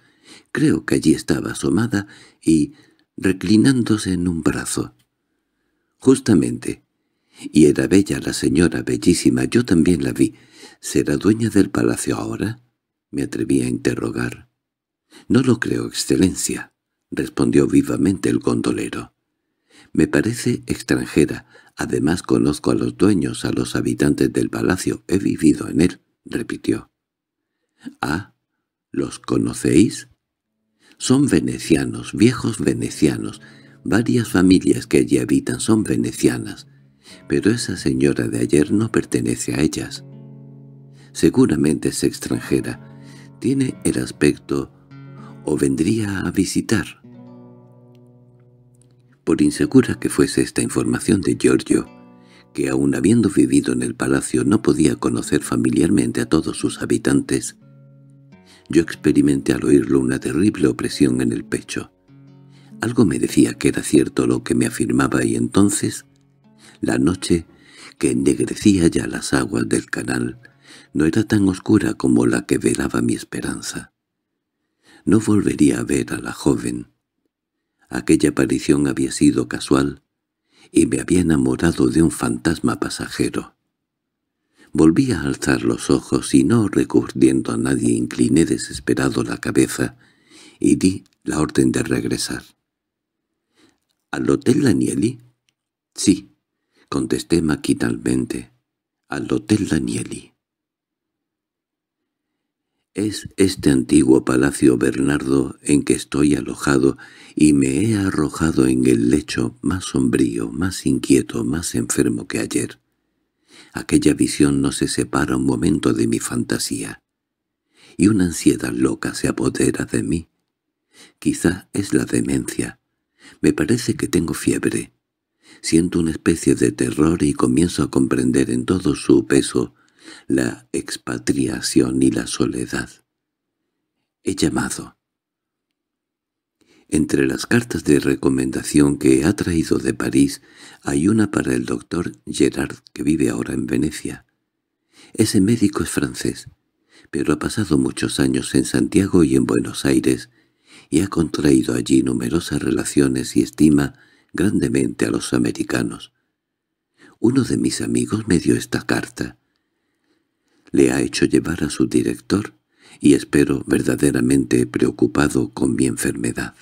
Creo que allí estaba asomada y reclinándose en un brazo. Justamente. Y era bella la señora, bellísima. Yo también la vi. ¿Será dueña del palacio ahora? Me atreví a interrogar. —No lo creo, excelencia —respondió vivamente el gondolero. —Me parece extranjera. Además conozco a los dueños, a los habitantes del palacio. He vivido en él —repitió. —Ah, ¿los conocéis? Son venecianos, viejos venecianos. Varias familias que allí habitan son venecianas, pero esa señora de ayer no pertenece a ellas. Seguramente es extranjera, tiene el aspecto o vendría a visitar. Por insegura que fuese esta información de Giorgio, que aun habiendo vivido en el palacio no podía conocer familiarmente a todos sus habitantes, yo experimenté al oírlo una terrible opresión en el pecho. Algo me decía que era cierto lo que me afirmaba y entonces, la noche, que ennegrecía ya las aguas del canal, no era tan oscura como la que velaba mi esperanza. No volvería a ver a la joven. Aquella aparición había sido casual y me había enamorado de un fantasma pasajero. Volví a alzar los ojos y no recuerdiendo a nadie incliné desesperado la cabeza y di la orden de regresar. —¿Al Hotel Danieli? —Sí —contesté maquinalmente—, al Hotel Danieli. Es este antiguo palacio Bernardo en que estoy alojado y me he arrojado en el lecho más sombrío, más inquieto, más enfermo que ayer. Aquella visión no se separa un momento de mi fantasía, y una ansiedad loca se apodera de mí. Quizá es la demencia. Me parece que tengo fiebre. Siento una especie de terror y comienzo a comprender en todo su peso la expatriación y la soledad. He llamado. Entre las cartas de recomendación que ha traído de París hay una para el doctor Gerard que vive ahora en Venecia. Ese médico es francés, pero ha pasado muchos años en Santiago y en Buenos Aires y ha contraído allí numerosas relaciones y estima grandemente a los americanos. Uno de mis amigos me dio esta carta le ha hecho llevar a su director y espero verdaderamente preocupado con mi enfermedad.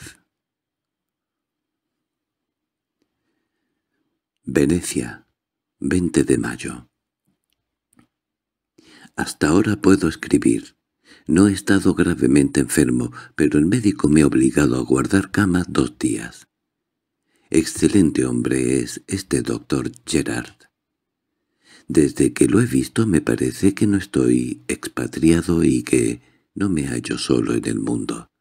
Venecia, 20 de mayo. Hasta ahora puedo escribir. No he estado gravemente enfermo, pero el médico me ha obligado a guardar cama dos días. Excelente hombre es este doctor Gerard. Desde que lo he visto me parece que no estoy expatriado y que no me hallo solo en el mundo.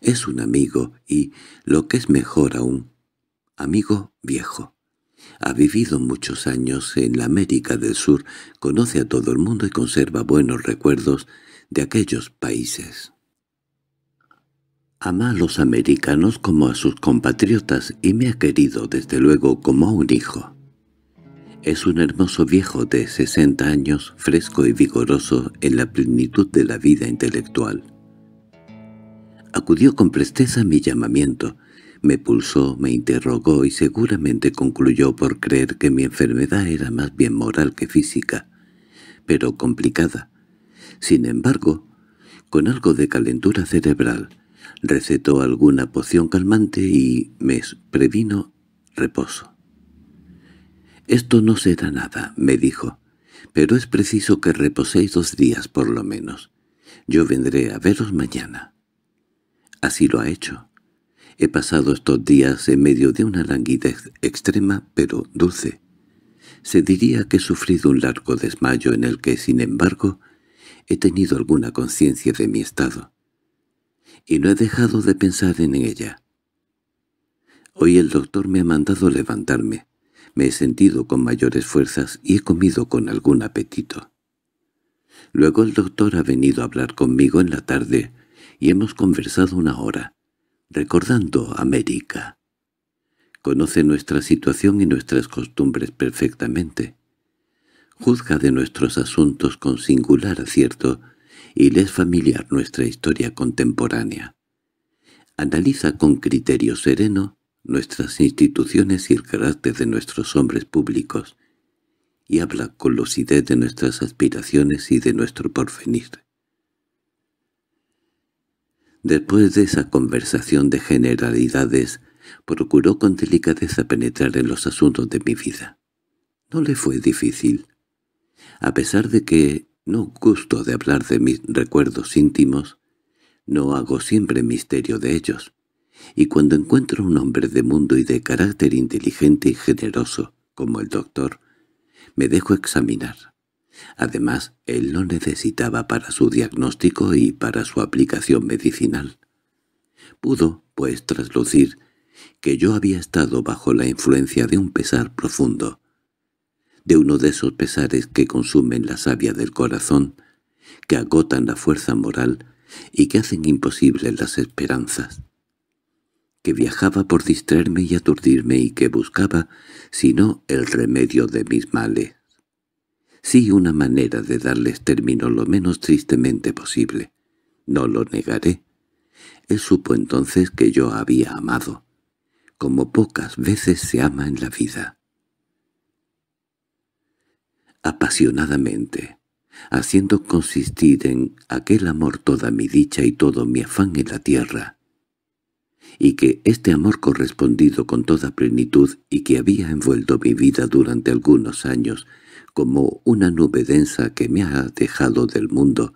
Es un amigo y, lo que es mejor aún, amigo viejo. Ha vivido muchos años en la América del Sur, conoce a todo el mundo y conserva buenos recuerdos de aquellos países. Ama a los americanos como a sus compatriotas y me ha querido desde luego como a un hijo. Es un hermoso viejo de sesenta años, fresco y vigoroso en la plenitud de la vida intelectual. Acudió con presteza a mi llamamiento, Me pulsó, me interrogó y seguramente concluyó por creer que mi enfermedad era más bien moral que física, pero complicada. Sin embargo, con algo de calentura cerebral, recetó alguna poción calmante y me previno reposo. «Esto no será nada», me dijo, «pero es preciso que reposéis dos días por lo menos. Yo vendré a veros mañana». Así lo ha hecho. He pasado estos días en medio de una languidez extrema pero dulce. Se diría que he sufrido un largo desmayo en el que, sin embargo, he tenido alguna conciencia de mi estado. Y no he dejado de pensar en ella. Hoy el doctor me ha mandado levantarme. Me he sentido con mayores fuerzas y he comido con algún apetito. Luego el doctor ha venido a hablar conmigo en la tarde y hemos conversado una hora, recordando América. Conoce nuestra situación y nuestras costumbres perfectamente. Juzga de nuestros asuntos con singular acierto y le es familiar nuestra historia contemporánea. Analiza con criterio sereno nuestras instituciones y el carácter de nuestros hombres públicos, y habla con lucidez de nuestras aspiraciones y de nuestro porvenir. Después de esa conversación de generalidades, procuró con delicadeza penetrar en los asuntos de mi vida. No le fue difícil. A pesar de que no gusto de hablar de mis recuerdos íntimos, no hago siempre misterio de ellos y cuando encuentro un hombre de mundo y de carácter inteligente y generoso, como el doctor, me dejo examinar. Además, él lo necesitaba para su diagnóstico y para su aplicación medicinal. Pudo, pues, traslucir que yo había estado bajo la influencia de un pesar profundo, de uno de esos pesares que consumen la savia del corazón, que agotan la fuerza moral y que hacen imposibles las esperanzas que viajaba por distraerme y aturdirme y que buscaba, si no el remedio de mis males. Sí una manera de darles término lo menos tristemente posible. No lo negaré. Él supo entonces que yo había amado, como pocas veces se ama en la vida. Apasionadamente, haciendo consistir en aquel amor toda mi dicha y todo mi afán en la tierra, y que este amor correspondido con toda plenitud y que había envuelto mi vida durante algunos años como una nube densa que me ha dejado del mundo,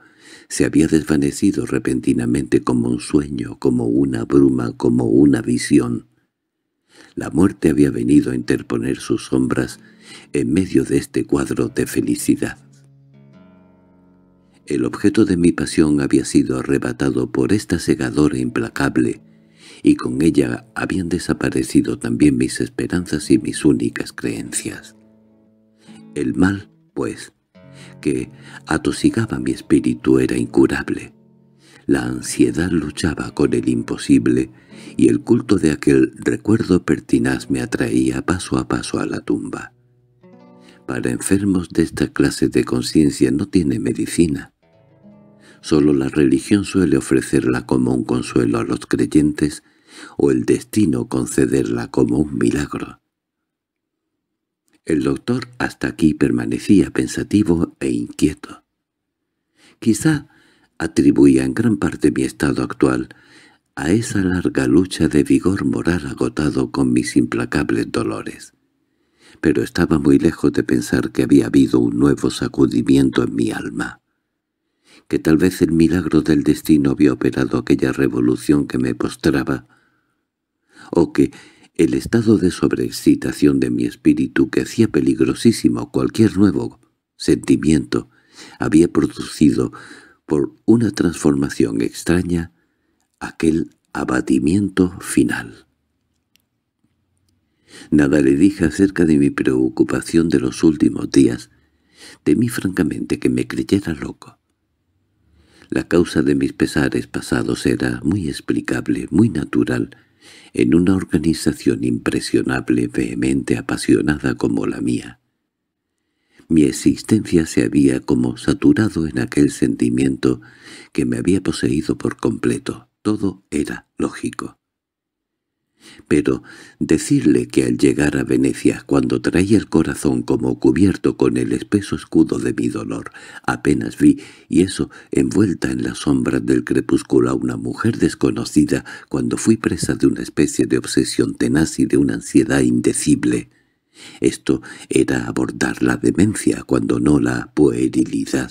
se había desvanecido repentinamente como un sueño, como una bruma, como una visión. La muerte había venido a interponer sus sombras en medio de este cuadro de felicidad. El objeto de mi pasión había sido arrebatado por esta segadora implacable, y con ella habían desaparecido también mis esperanzas y mis únicas creencias. El mal, pues, que atosigaba mi espíritu era incurable. La ansiedad luchaba con el imposible, y el culto de aquel recuerdo pertinaz me atraía paso a paso a la tumba. Para enfermos de esta clase de conciencia no tiene medicina. Solo la religión suele ofrecerla como un consuelo a los creyentes o el destino concederla como un milagro. El doctor hasta aquí permanecía pensativo e inquieto. Quizá atribuía en gran parte mi estado actual a esa larga lucha de vigor moral agotado con mis implacables dolores. Pero estaba muy lejos de pensar que había habido un nuevo sacudimiento en mi alma que tal vez el milagro del destino había operado aquella revolución que me postraba o que el estado de sobreexcitación de mi espíritu que hacía peligrosísimo cualquier nuevo sentimiento había producido por una transformación extraña aquel abatimiento final. Nada le dije acerca de mi preocupación de los últimos días. Temí francamente que me creyera loco. La causa de mis pesares pasados era muy explicable, muy natural, en una organización impresionable, vehemente, apasionada como la mía. Mi existencia se había como saturado en aquel sentimiento que me había poseído por completo. Todo era lógico. Pero decirle que al llegar a Venecia, cuando traía el corazón como cubierto con el espeso escudo de mi dolor, apenas vi, y eso envuelta en las sombras del crepúsculo a una mujer desconocida, cuando fui presa de una especie de obsesión tenaz y de una ansiedad indecible. Esto era abordar la demencia cuando no la puerilidad.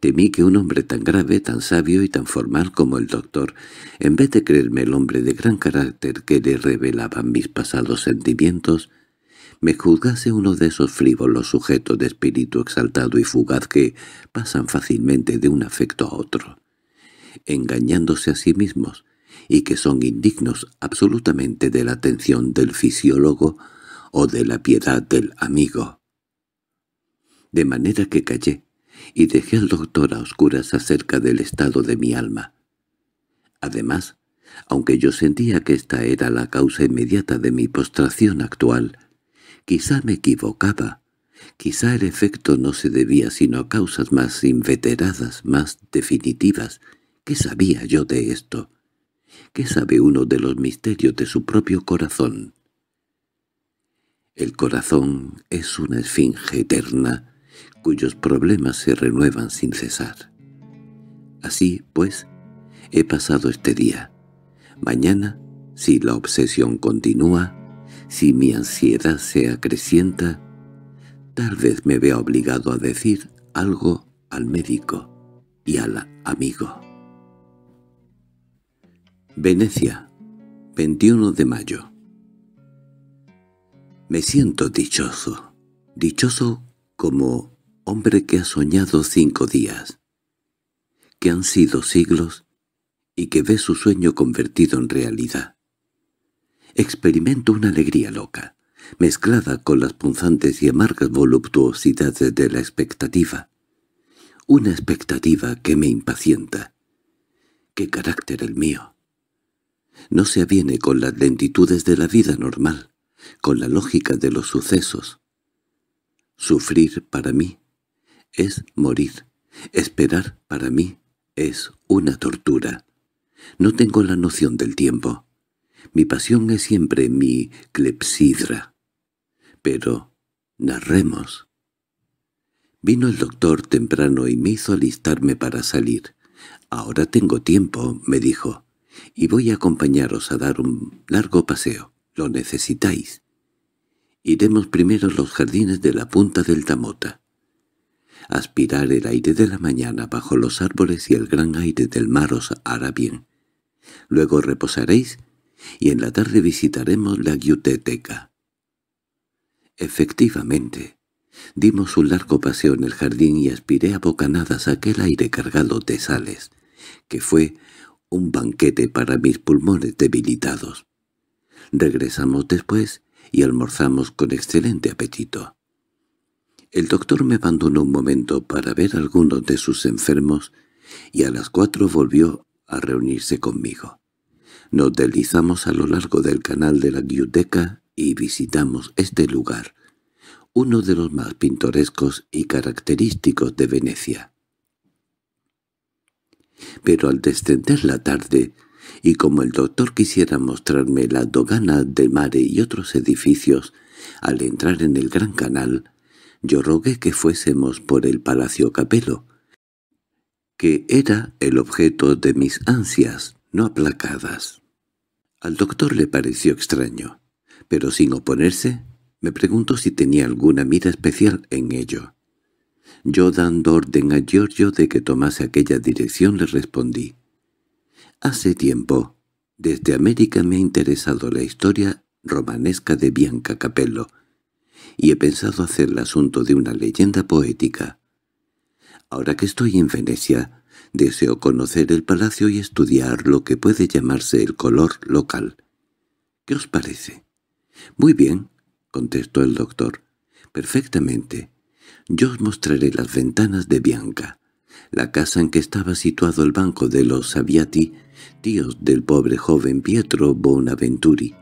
Temí que un hombre tan grave, tan sabio y tan formal como el doctor, en vez de creerme el hombre de gran carácter que le revelaban mis pasados sentimientos, me juzgase uno de esos frívolos sujetos de espíritu exaltado y fugaz que pasan fácilmente de un afecto a otro, engañándose a sí mismos, y que son indignos absolutamente de la atención del fisiólogo o de la piedad del amigo. De manera que callé, y dejé al doctor a oscuras acerca del estado de mi alma. Además, aunque yo sentía que esta era la causa inmediata de mi postración actual, quizá me equivocaba, quizá el efecto no se debía sino a causas más inveteradas, más definitivas. ¿Qué sabía yo de esto? ¿Qué sabe uno de los misterios de su propio corazón? El corazón es una esfinge eterna, cuyos problemas se renuevan sin cesar. Así, pues, he pasado este día. Mañana, si la obsesión continúa, si mi ansiedad se acrecienta, tal vez me vea obligado a decir algo al médico y al amigo. Venecia, 21 de mayo. Me siento dichoso, dichoso como hombre que ha soñado cinco días, que han sido siglos y que ve su sueño convertido en realidad. Experimento una alegría loca, mezclada con las punzantes y amargas voluptuosidades de la expectativa. Una expectativa que me impacienta. ¿Qué carácter el mío? No se aviene con las lentitudes de la vida normal, con la lógica de los sucesos. Sufrir para mí es morir. Esperar, para mí, es una tortura. No tengo la noción del tiempo. Mi pasión es siempre mi clepsidra. Pero narremos. Vino el doctor temprano y me hizo alistarme para salir. «Ahora tengo tiempo», me dijo, «y voy a acompañaros a dar un largo paseo. Lo necesitáis. Iremos primero a los jardines de la punta del Tamota aspirar el aire de la mañana bajo los árboles y el gran aire del mar os hará bien. Luego reposaréis y en la tarde visitaremos la guioteteca. Efectivamente, dimos un largo paseo en el jardín y aspiré a bocanadas aquel aire cargado de sales, que fue un banquete para mis pulmones debilitados. Regresamos después y almorzamos con excelente apetito. El doctor me abandonó un momento para ver a algunos de sus enfermos y a las cuatro volvió a reunirse conmigo. Nos deslizamos a lo largo del canal de la Giudeca y visitamos este lugar, uno de los más pintorescos y característicos de Venecia. Pero al descender la tarde, y como el doctor quisiera mostrarme la dogana del mare y otros edificios, al entrar en el gran canal, yo rogué que fuésemos por el Palacio Capelo, que era el objeto de mis ansias no aplacadas. Al doctor le pareció extraño, pero sin oponerse, me preguntó si tenía alguna mira especial en ello. Yo dando orden a Giorgio de que tomase aquella dirección le respondí. Hace tiempo, desde América me ha interesado la historia romanesca de Bianca Capello, y he pensado hacer el asunto de una leyenda poética. Ahora que estoy en Venecia, deseo conocer el palacio y estudiar lo que puede llamarse el color local. ¿Qué os parece? Muy bien, contestó el doctor. Perfectamente. Yo os mostraré las ventanas de Bianca, la casa en que estaba situado el banco de los Saviati, tíos del pobre joven Pietro Bonaventuri.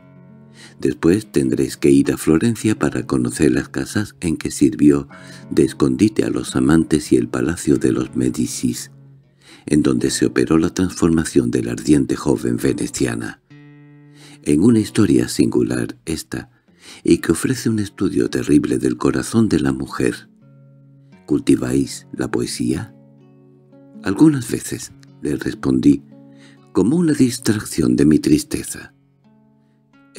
Después tendréis que ir a Florencia para conocer las casas en que sirvió de escondite a los amantes y el palacio de los Medicis, en donde se operó la transformación de la ardiente joven veneciana. en una historia singular esta, y que ofrece un estudio terrible del corazón de la mujer. ¿Cultiváis la poesía? Algunas veces, le respondí, como una distracción de mi tristeza.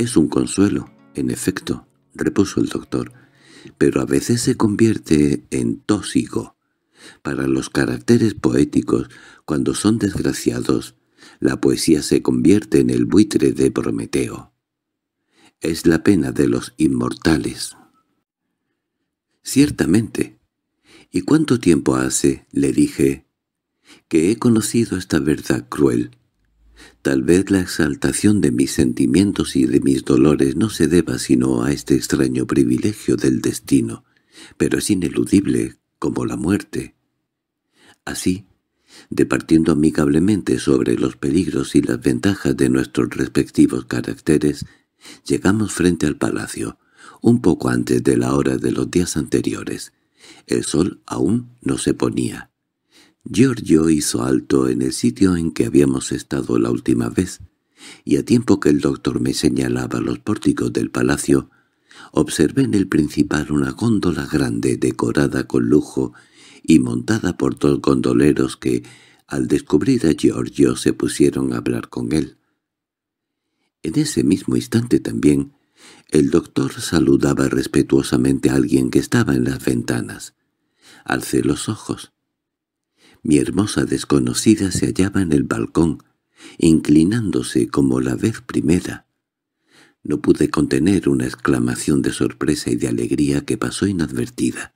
Es un consuelo, en efecto, repuso el doctor, pero a veces se convierte en tóxico. Para los caracteres poéticos, cuando son desgraciados, la poesía se convierte en el buitre de Prometeo. Es la pena de los inmortales. Ciertamente. ¿Y cuánto tiempo hace, le dije, que he conocido esta verdad cruel? Tal vez la exaltación de mis sentimientos y de mis dolores no se deba sino a este extraño privilegio del destino, pero es ineludible como la muerte. Así, departiendo amigablemente sobre los peligros y las ventajas de nuestros respectivos caracteres, llegamos frente al palacio, un poco antes de la hora de los días anteriores. El sol aún no se ponía. Giorgio hizo alto en el sitio en que habíamos estado la última vez, y a tiempo que el doctor me señalaba los pórticos del palacio, observé en el principal una góndola grande decorada con lujo y montada por dos gondoleros que, al descubrir a Giorgio, se pusieron a hablar con él. En ese mismo instante también, el doctor saludaba respetuosamente a alguien que estaba en las ventanas. Alcé los ojos. Mi hermosa desconocida se hallaba en el balcón, inclinándose como la vez primera. No pude contener una exclamación de sorpresa y de alegría que pasó inadvertida.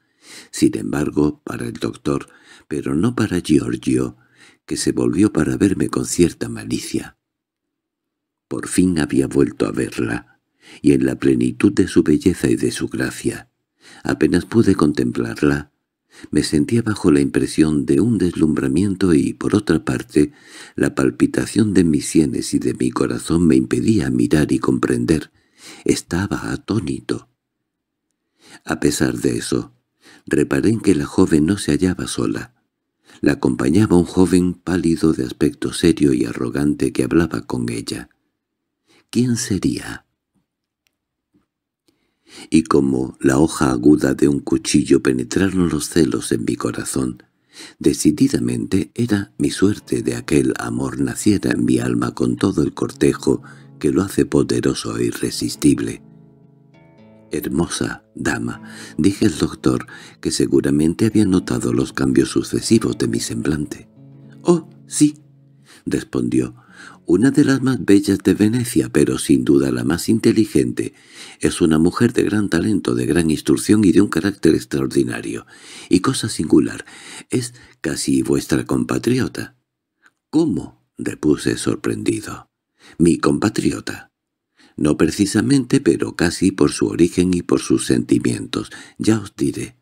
Sin embargo, para el doctor, pero no para Giorgio, que se volvió para verme con cierta malicia. Por fin había vuelto a verla, y en la plenitud de su belleza y de su gracia. Apenas pude contemplarla, me sentía bajo la impresión de un deslumbramiento y, por otra parte, la palpitación de mis sienes y de mi corazón me impedía mirar y comprender. Estaba atónito. A pesar de eso, reparé en que la joven no se hallaba sola. La acompañaba un joven pálido de aspecto serio y arrogante que hablaba con ella. ¿Quién sería? Y como la hoja aguda de un cuchillo penetraron los celos en mi corazón. Decididamente era mi suerte de aquel amor naciera en mi alma con todo el cortejo que lo hace poderoso e irresistible. «Hermosa dama», dije el doctor, que seguramente había notado los cambios sucesivos de mi semblante. «Oh, sí», respondió, una de las más bellas de Venecia, pero sin duda la más inteligente. Es una mujer de gran talento, de gran instrucción y de un carácter extraordinario. Y cosa singular, es casi vuestra compatriota. —¿Cómo? —repuse sorprendido. —Mi compatriota. No precisamente, pero casi por su origen y por sus sentimientos. Ya os diré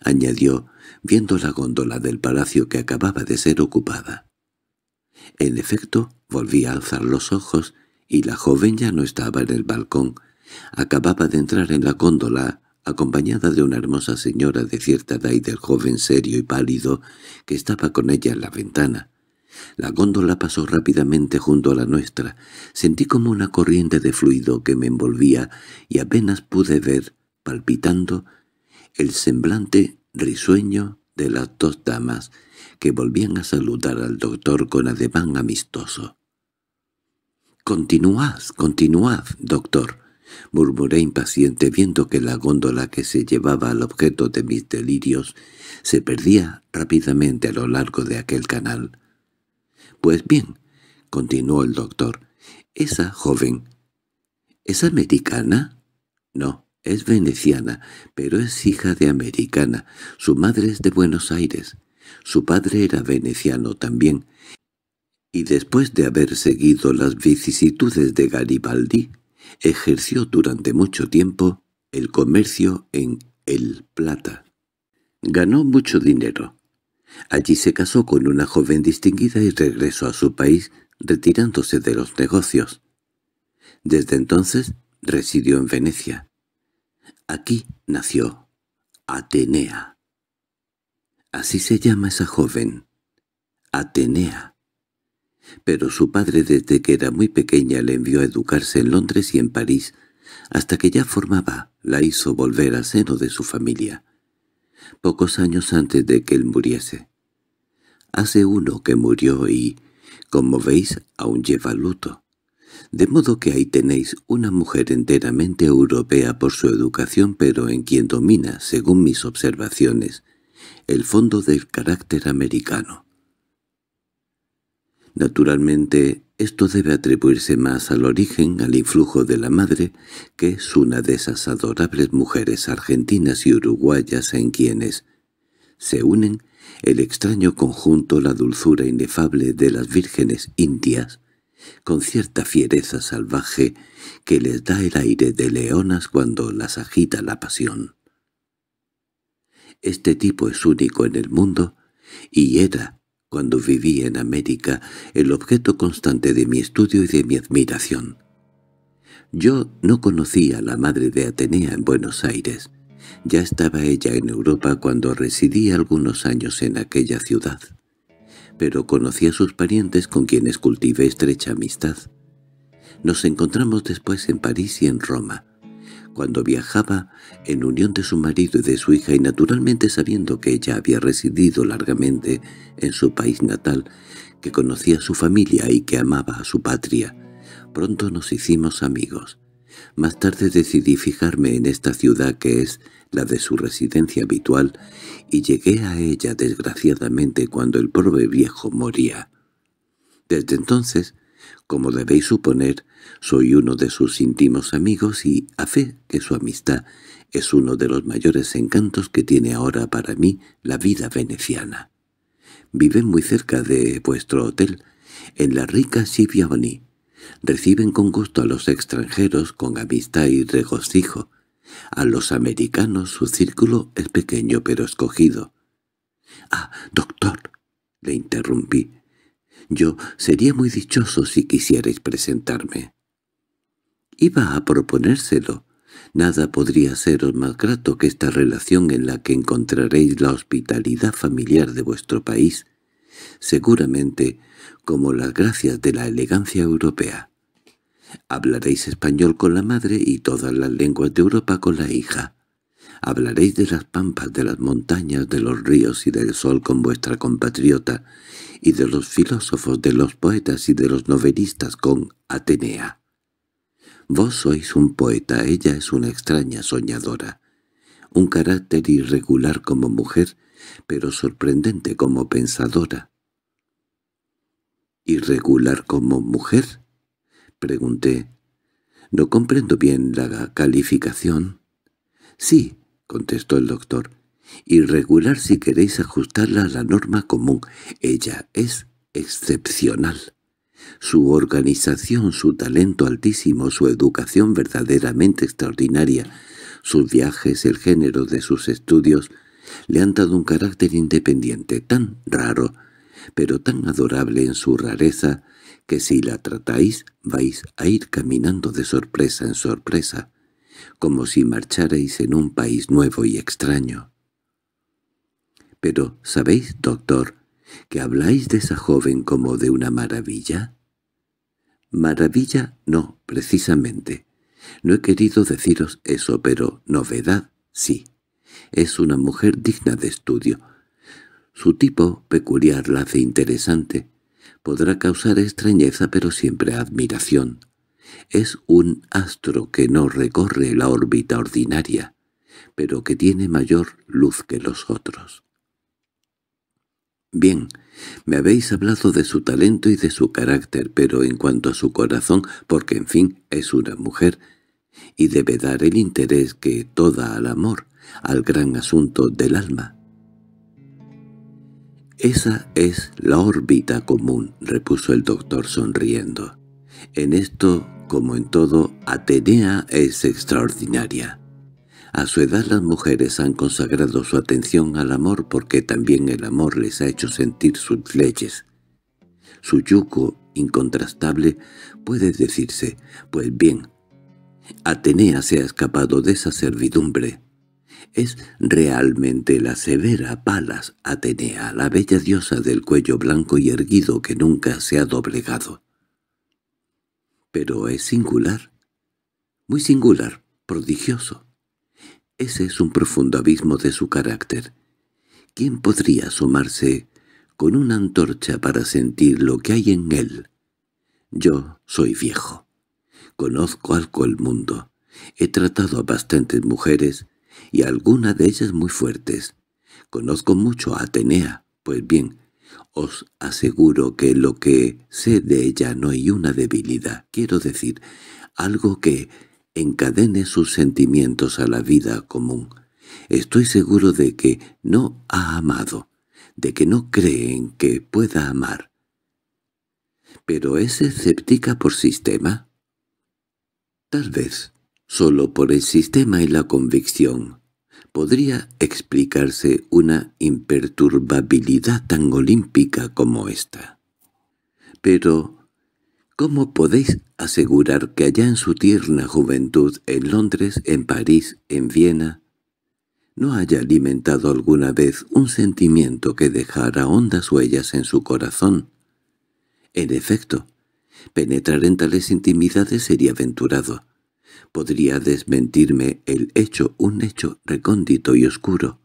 —añadió, viendo la góndola del palacio que acababa de ser ocupada. En efecto, volví a alzar los ojos y la joven ya no estaba en el balcón. Acababa de entrar en la góndola, acompañada de una hermosa señora de cierta edad y del joven serio y pálido que estaba con ella en la ventana. La góndola pasó rápidamente junto a la nuestra. Sentí como una corriente de fluido que me envolvía y apenas pude ver, palpitando, el semblante risueño de las dos damas que volvían a saludar al doctor con ademán amistoso. «Continuad, continuad, doctor», murmuré impaciente viendo que la góndola que se llevaba al objeto de mis delirios se perdía rápidamente a lo largo de aquel canal. «Pues bien», continuó el doctor, «esa joven, ¿es americana?» «No, es veneciana, pero es hija de americana. Su madre es de Buenos Aires. Su padre era veneciano también, y después de haber seguido las vicisitudes de Garibaldi, ejerció durante mucho tiempo el comercio en El Plata. Ganó mucho dinero. Allí se casó con una joven distinguida y regresó a su país retirándose de los negocios. Desde entonces residió en Venecia. Aquí nació Atenea. Así se llama esa joven, Atenea. pero su padre desde que era muy pequeña le envió a educarse en Londres y en París, hasta que ya formaba, la hizo volver al seno de su familia, pocos años antes de que él muriese. Hace uno que murió y, como veis, aún lleva luto. De modo que ahí tenéis una mujer enteramente europea por su educación pero en quien domina, según mis observaciones, el fondo del carácter americano. Naturalmente, esto debe atribuirse más al origen, al influjo de la madre, que es una de esas adorables mujeres argentinas y uruguayas en quienes se unen el extraño conjunto la dulzura inefable de las vírgenes indias, con cierta fiereza salvaje que les da el aire de leonas cuando las agita la pasión. Este tipo es único en el mundo, y era, cuando viví en América, el objeto constante de mi estudio y de mi admiración. Yo no conocía a la madre de Atenea en Buenos Aires. Ya estaba ella en Europa cuando residí algunos años en aquella ciudad. Pero conocí a sus parientes con quienes cultivé estrecha amistad. Nos encontramos después en París y en Roma cuando viajaba en unión de su marido y de su hija y naturalmente sabiendo que ella había residido largamente en su país natal, que conocía a su familia y que amaba a su patria, pronto nos hicimos amigos. Más tarde decidí fijarme en esta ciudad que es la de su residencia habitual y llegué a ella desgraciadamente cuando el pobre viejo moría. Desde entonces como debéis suponer, soy uno de sus íntimos amigos y, a fe que su amistad es uno de los mayores encantos que tiene ahora para mí la vida veneciana. Viven muy cerca de vuestro hotel, en la rica Sivioni. Reciben con gusto a los extranjeros con amistad y regocijo. A los americanos su círculo es pequeño pero escogido. —Ah, doctor —le interrumpí—, yo sería muy dichoso si quisierais presentarme. Iba a proponérselo. Nada podría seros más grato que esta relación en la que encontraréis la hospitalidad familiar de vuestro país, seguramente como las gracias de la elegancia europea. Hablaréis español con la madre y todas las lenguas de Europa con la hija. Hablaréis de las pampas, de las montañas, de los ríos y del sol con vuestra compatriota, y de los filósofos, de los poetas y de los novelistas con Atenea. Vos sois un poeta, ella es una extraña soñadora, un carácter irregular como mujer, pero sorprendente como pensadora. ¿Irregular como mujer? Pregunté. No comprendo bien la calificación. Sí, contestó el doctor, irregular si queréis ajustarla a la norma común. Ella es excepcional. Su organización, su talento altísimo, su educación verdaderamente extraordinaria, sus viajes, el género de sus estudios, le han dado un carácter independiente tan raro, pero tan adorable en su rareza, que si la tratáis vais a ir caminando de sorpresa en sorpresa, como si marcharais en un país nuevo y extraño. —Pero, ¿sabéis, doctor, que habláis de esa joven como de una maravilla? —Maravilla no, precisamente. No he querido deciros eso, pero novedad sí. Es una mujer digna de estudio. Su tipo peculiar la hace interesante. Podrá causar extrañeza, pero siempre admiración. Es un astro que no recorre la órbita ordinaria, pero que tiene mayor luz que los otros. Bien, me habéis hablado de su talento y de su carácter, pero en cuanto a su corazón, porque en fin es una mujer, y debe dar el interés que toda al amor, al gran asunto del alma. «Esa es la órbita común», repuso el doctor sonriendo. «En esto, como en todo, Atenea es extraordinaria. A su edad las mujeres han consagrado su atención al amor porque también el amor les ha hecho sentir sus leyes. Su yugo incontrastable puede decirse, pues bien, Atenea se ha escapado de esa servidumbre. Es realmente la severa Palas Atenea, la bella diosa del cuello blanco y erguido que nunca se ha doblegado. Pero es singular, muy singular, prodigioso. Ese es un profundo abismo de su carácter. ¿Quién podría asomarse con una antorcha para sentir lo que hay en él? Yo soy viejo. Conozco algo el mundo. He tratado a bastantes mujeres y algunas de ellas muy fuertes. Conozco mucho a Atenea, pues bien, os aseguro que lo que sé de ella no hay una debilidad, quiero decir, algo que encadene sus sentimientos a la vida común. Estoy seguro de que no ha amado, de que no cree en que pueda amar. ¿Pero es escéptica por sistema? Tal vez, solo por el sistema y la convicción, podría explicarse una imperturbabilidad tan olímpica como esta. Pero, ¿cómo podéis asegurar que allá en su tierna juventud, en Londres, en París, en Viena, no haya alimentado alguna vez un sentimiento que dejara hondas huellas en su corazón? En efecto, penetrar en tales intimidades sería aventurado, podría desmentirme el hecho, un hecho recóndito y oscuro,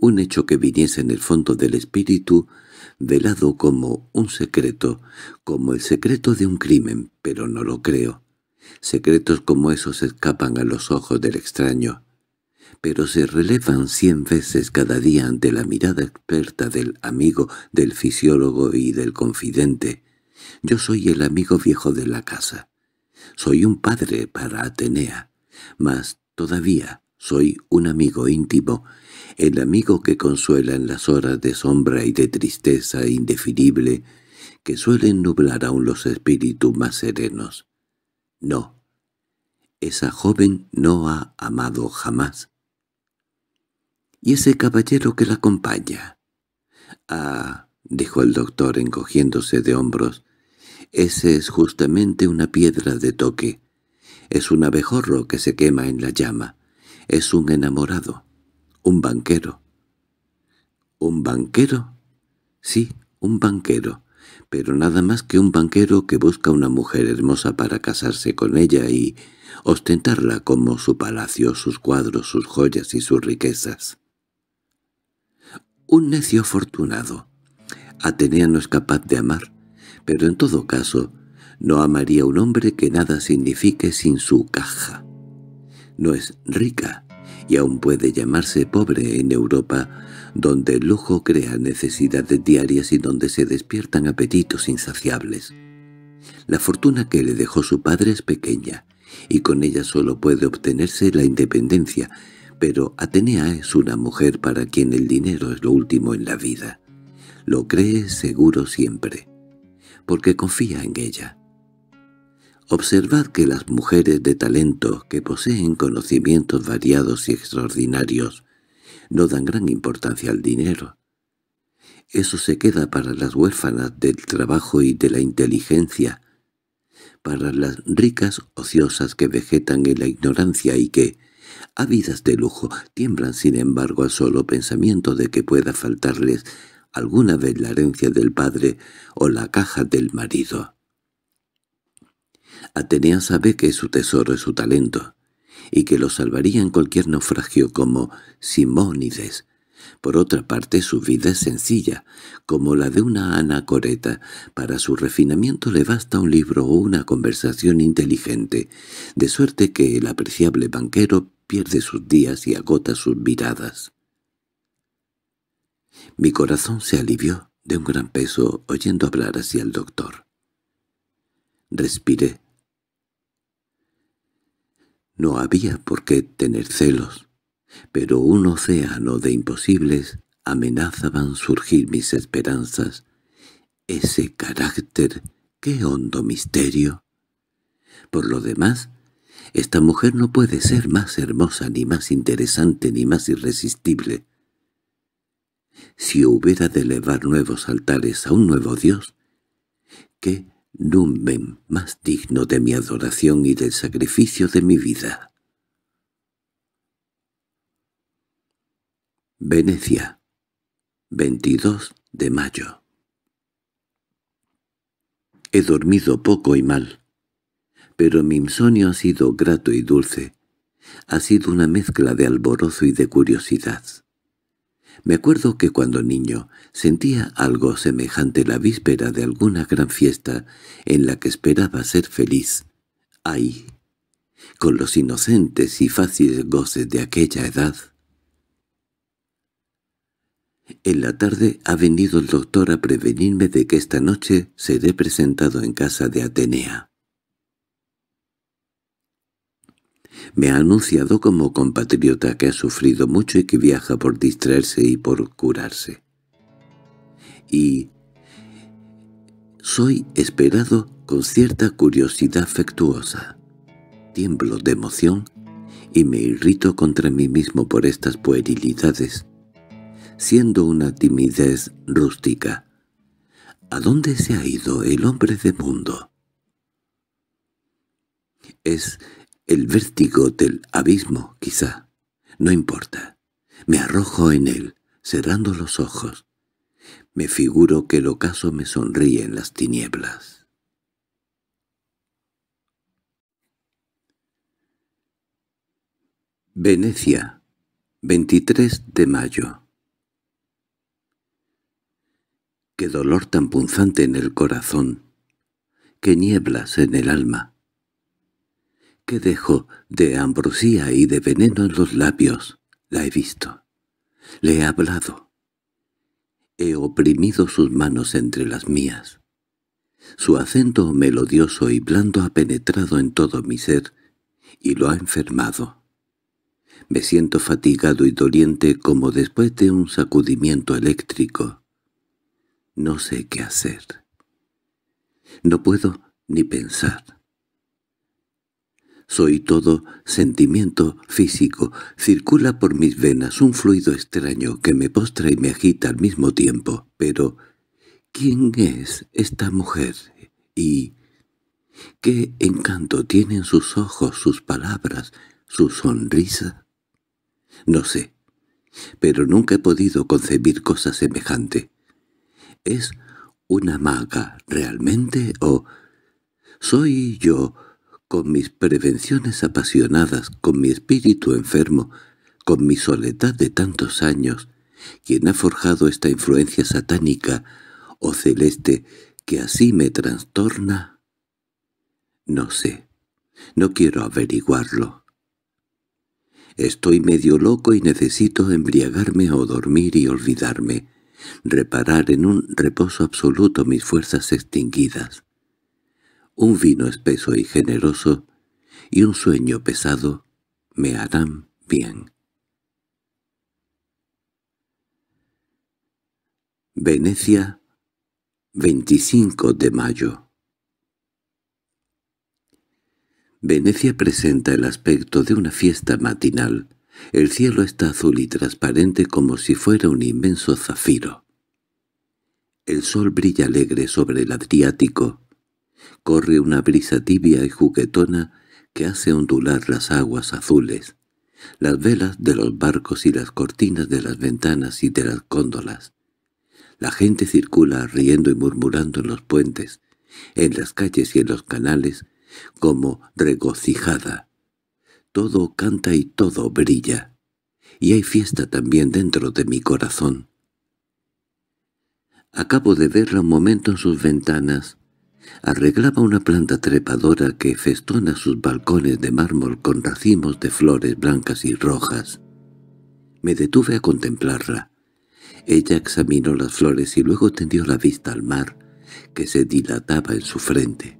un hecho que viniese en el fondo del espíritu, velado como un secreto, como el secreto de un crimen, pero no lo creo. Secretos como esos escapan a los ojos del extraño, pero se relevan cien veces cada día ante la mirada experta del amigo, del fisiólogo y del confidente. Yo soy el amigo viejo de la casa. Soy un padre para Atenea, mas todavía soy un amigo íntimo, el amigo que consuela en las horas de sombra y de tristeza indefinible que suelen nublar aún los espíritus más serenos. No, esa joven no ha amado jamás. ¿Y ese caballero que la acompaña? Ah, dijo el doctor encogiéndose de hombros, ese es justamente una piedra de toque. Es un abejorro que se quema en la llama. Es un enamorado. Un banquero. ¿Un banquero? Sí, un banquero. Pero nada más que un banquero que busca una mujer hermosa para casarse con ella y ostentarla como su palacio, sus cuadros, sus joyas y sus riquezas. Un necio afortunado. Atenea no es capaz de amar, pero en todo caso no amaría un hombre que nada signifique sin su caja. No es rica, y aún puede llamarse pobre en Europa, donde el lujo crea necesidades diarias y donde se despiertan apetitos insaciables. La fortuna que le dejó su padre es pequeña, y con ella solo puede obtenerse la independencia, pero Atenea es una mujer para quien el dinero es lo último en la vida. Lo cree seguro siempre porque confía en ella. Observad que las mujeres de talento que poseen conocimientos variados y extraordinarios no dan gran importancia al dinero. Eso se queda para las huérfanas del trabajo y de la inteligencia, para las ricas ociosas que vegetan en la ignorancia y que, ávidas de lujo, tiemblan sin embargo al solo pensamiento de que pueda faltarles alguna vez la herencia del padre o la caja del marido. Atenea sabe que su tesoro es su talento, y que lo salvaría en cualquier naufragio como Simónides. Por otra parte, su vida es sencilla, como la de una anacoreta. Para su refinamiento le basta un libro o una conversación inteligente, de suerte que el apreciable banquero pierde sus días y agota sus miradas. Mi corazón se alivió de un gran peso oyendo hablar así al doctor. Respiré. No había por qué tener celos, pero un océano de imposibles amenazaban surgir mis esperanzas. Ese carácter, qué hondo misterio. Por lo demás, esta mujer no puede ser más hermosa, ni más interesante, ni más irresistible si hubiera de elevar nuevos altares a un nuevo Dios, qué numen más digno de mi adoración y del sacrificio de mi vida. Venecia, 22 de mayo. He dormido poco y mal, pero mi insomnio ha sido grato y dulce. Ha sido una mezcla de alborozo y de curiosidad. Me acuerdo que cuando niño sentía algo semejante la víspera de alguna gran fiesta en la que esperaba ser feliz. ¡Ay! Con los inocentes y fáciles goces de aquella edad. En la tarde ha venido el doctor a prevenirme de que esta noche seré presentado en casa de Atenea. Me ha anunciado como compatriota que ha sufrido mucho y que viaja por distraerse y por curarse. Y soy esperado con cierta curiosidad afectuosa. Tiemblo de emoción y me irrito contra mí mismo por estas puerilidades siendo una timidez rústica. ¿A dónde se ha ido el hombre de mundo? Es el vértigo del abismo, quizá. No importa. Me arrojo en él, cerrando los ojos. Me figuro que el ocaso me sonríe en las tinieblas. Venecia, 23 de mayo Qué dolor tan punzante en el corazón, qué nieblas en el alma. Qué dejo de ambrosía y de veneno en los labios. La he visto. Le he hablado. He oprimido sus manos entre las mías. Su acento melodioso y blando ha penetrado en todo mi ser y lo ha enfermado. Me siento fatigado y doliente como después de un sacudimiento eléctrico. No sé qué hacer. No puedo ni pensar. Soy todo sentimiento físico. Circula por mis venas un fluido extraño que me postra y me agita al mismo tiempo. Pero, ¿quién es esta mujer? ¿Y qué encanto tienen sus ojos, sus palabras, su sonrisa? No sé, pero nunca he podido concebir cosa semejante. ¿Es una maga realmente o soy yo, con mis prevenciones apasionadas, con mi espíritu enfermo, con mi soledad de tantos años, quien ha forjado esta influencia satánica o celeste que así me trastorna? No sé, no quiero averiguarlo. Estoy medio loco y necesito embriagarme o dormir y olvidarme reparar en un reposo absoluto mis fuerzas extinguidas. Un vino espeso y generoso y un sueño pesado me harán bien. Venecia, 25 de mayo Venecia presenta el aspecto de una fiesta matinal, el cielo está azul y transparente como si fuera un inmenso zafiro. El sol brilla alegre sobre el Adriático. Corre una brisa tibia y juguetona que hace ondular las aguas azules, las velas de los barcos y las cortinas de las ventanas y de las cóndolas. La gente circula riendo y murmurando en los puentes, en las calles y en los canales, como regocijada. Todo canta y todo brilla. Y hay fiesta también dentro de mi corazón. Acabo de verla un momento en sus ventanas. Arreglaba una planta trepadora que festona sus balcones de mármol con racimos de flores blancas y rojas. Me detuve a contemplarla. Ella examinó las flores y luego tendió la vista al mar, que se dilataba en su frente,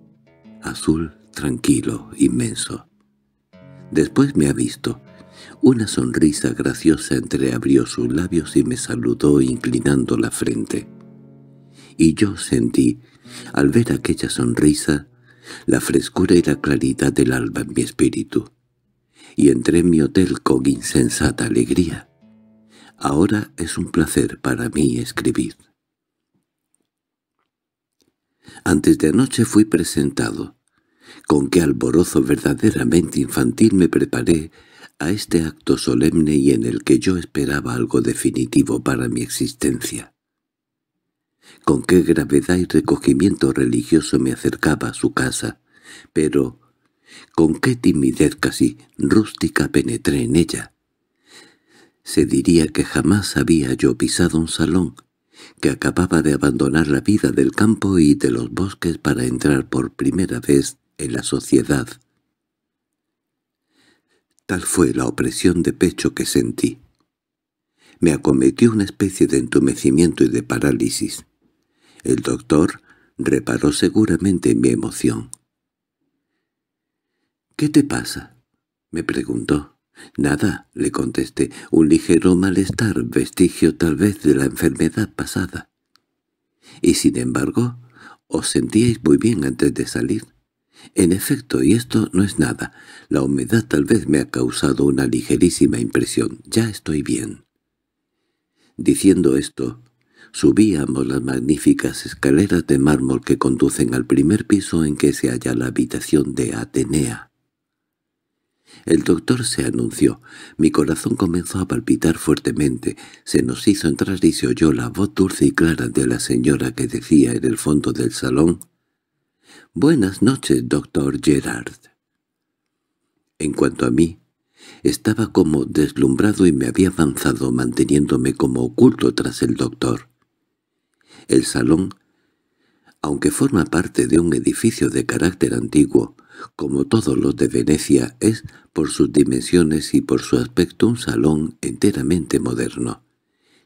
azul, tranquilo, inmenso. Después me ha visto. Una sonrisa graciosa entreabrió sus labios y me saludó inclinando la frente. Y yo sentí, al ver aquella sonrisa, la frescura y la claridad del alba en mi espíritu. Y entré en mi hotel con insensata alegría. Ahora es un placer para mí escribir. Antes de anoche fui presentado. Con qué alborozo verdaderamente infantil me preparé a este acto solemne y en el que yo esperaba algo definitivo para mi existencia. Con qué gravedad y recogimiento religioso me acercaba a su casa, pero con qué timidez casi rústica penetré en ella. Se diría que jamás había yo pisado un salón, que acababa de abandonar la vida del campo y de los bosques para entrar por primera vez en la sociedad. Tal fue la opresión de pecho que sentí. Me acometió una especie de entumecimiento y de parálisis. El doctor reparó seguramente en mi emoción. —¿Qué te pasa? —me preguntó. —Nada —le contesté—, un ligero malestar, vestigio tal vez de la enfermedad pasada. —Y sin embargo, os sentíais muy bien antes de salir. En efecto, y esto no es nada, la humedad tal vez me ha causado una ligerísima impresión. Ya estoy bien. Diciendo esto, subíamos las magníficas escaleras de mármol que conducen al primer piso en que se halla la habitación de Atenea. El doctor se anunció. Mi corazón comenzó a palpitar fuertemente. Se nos hizo entrar y se oyó la voz dulce y clara de la señora que decía en el fondo del salón «Buenas noches, doctor Gerard». En cuanto a mí, estaba como deslumbrado y me había avanzado manteniéndome como oculto tras el doctor. El salón, aunque forma parte de un edificio de carácter antiguo, como todos los de Venecia, es, por sus dimensiones y por su aspecto, un salón enteramente moderno.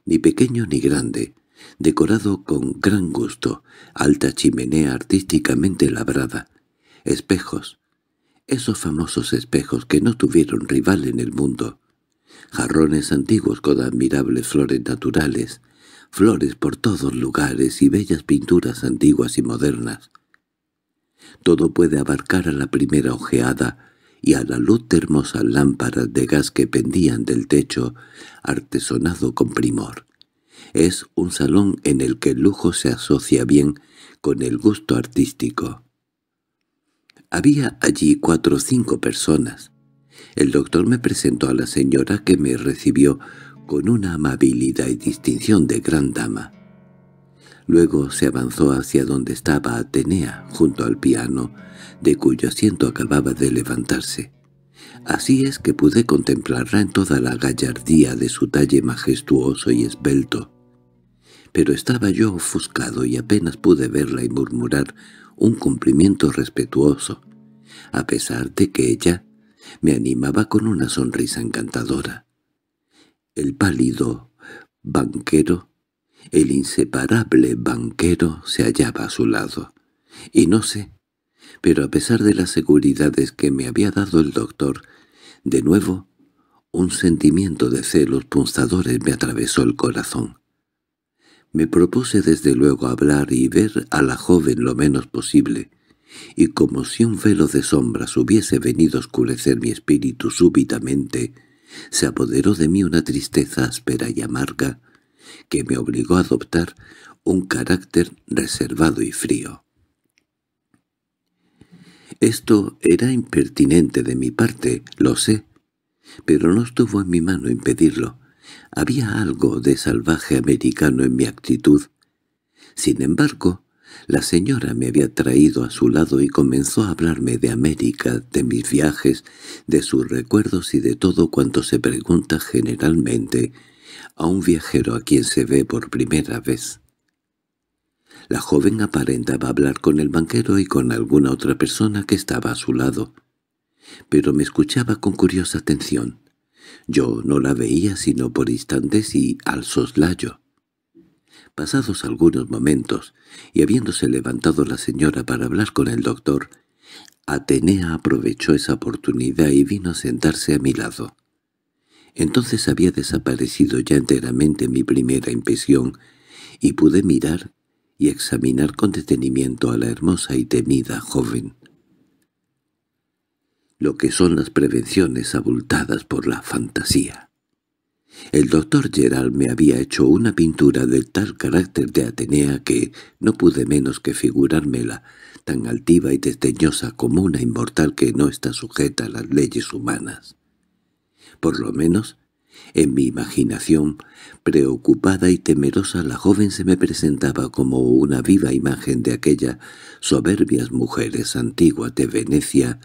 Ni pequeño ni grande, decorado con gran gusto, alta chimenea artísticamente labrada, espejos, esos famosos espejos que no tuvieron rival en el mundo, jarrones antiguos con admirables flores naturales, flores por todos lugares y bellas pinturas antiguas y modernas, todo puede abarcar a la primera ojeada y a la luz de hermosas lámparas de gas que pendían del techo, artesonado con primor. Es un salón en el que el lujo se asocia bien con el gusto artístico. Había allí cuatro o cinco personas. El doctor me presentó a la señora que me recibió con una amabilidad y distinción de gran dama. Luego se avanzó hacia donde estaba Atenea, junto al piano, de cuyo asiento acababa de levantarse. Así es que pude contemplarla en toda la gallardía de su talle majestuoso y esbelto. Pero estaba yo ofuscado y apenas pude verla y murmurar un cumplimiento respetuoso, a pesar de que ella me animaba con una sonrisa encantadora. El pálido banquero el inseparable banquero se hallaba a su lado. Y no sé, pero a pesar de las seguridades que me había dado el doctor, de nuevo un sentimiento de celos punzadores me atravesó el corazón. Me propuse desde luego hablar y ver a la joven lo menos posible, y como si un velo de sombras hubiese venido a oscurecer mi espíritu súbitamente, se apoderó de mí una tristeza áspera y amarga, que me obligó a adoptar un carácter reservado y frío. Esto era impertinente de mi parte, lo sé, pero no estuvo en mi mano impedirlo. Había algo de salvaje americano en mi actitud. Sin embargo, la señora me había traído a su lado y comenzó a hablarme de América, de mis viajes, de sus recuerdos y de todo cuanto se pregunta generalmente a un viajero a quien se ve por primera vez. La joven aparentaba hablar con el banquero y con alguna otra persona que estaba a su lado, pero me escuchaba con curiosa atención. Yo no la veía sino por instantes y al soslayo. Pasados algunos momentos, y habiéndose levantado la señora para hablar con el doctor, Atenea aprovechó esa oportunidad y vino a sentarse a mi lado. Entonces había desaparecido ya enteramente mi primera impresión, y pude mirar y examinar con detenimiento a la hermosa y temida joven. Lo que son las prevenciones abultadas por la fantasía. El doctor Gerald me había hecho una pintura de tal carácter de Atenea que no pude menos que figurármela tan altiva y desdeñosa como una inmortal que no está sujeta a las leyes humanas. Por lo menos, en mi imaginación, preocupada y temerosa, la joven se me presentaba como una viva imagen de aquellas soberbias mujeres antiguas de Venecia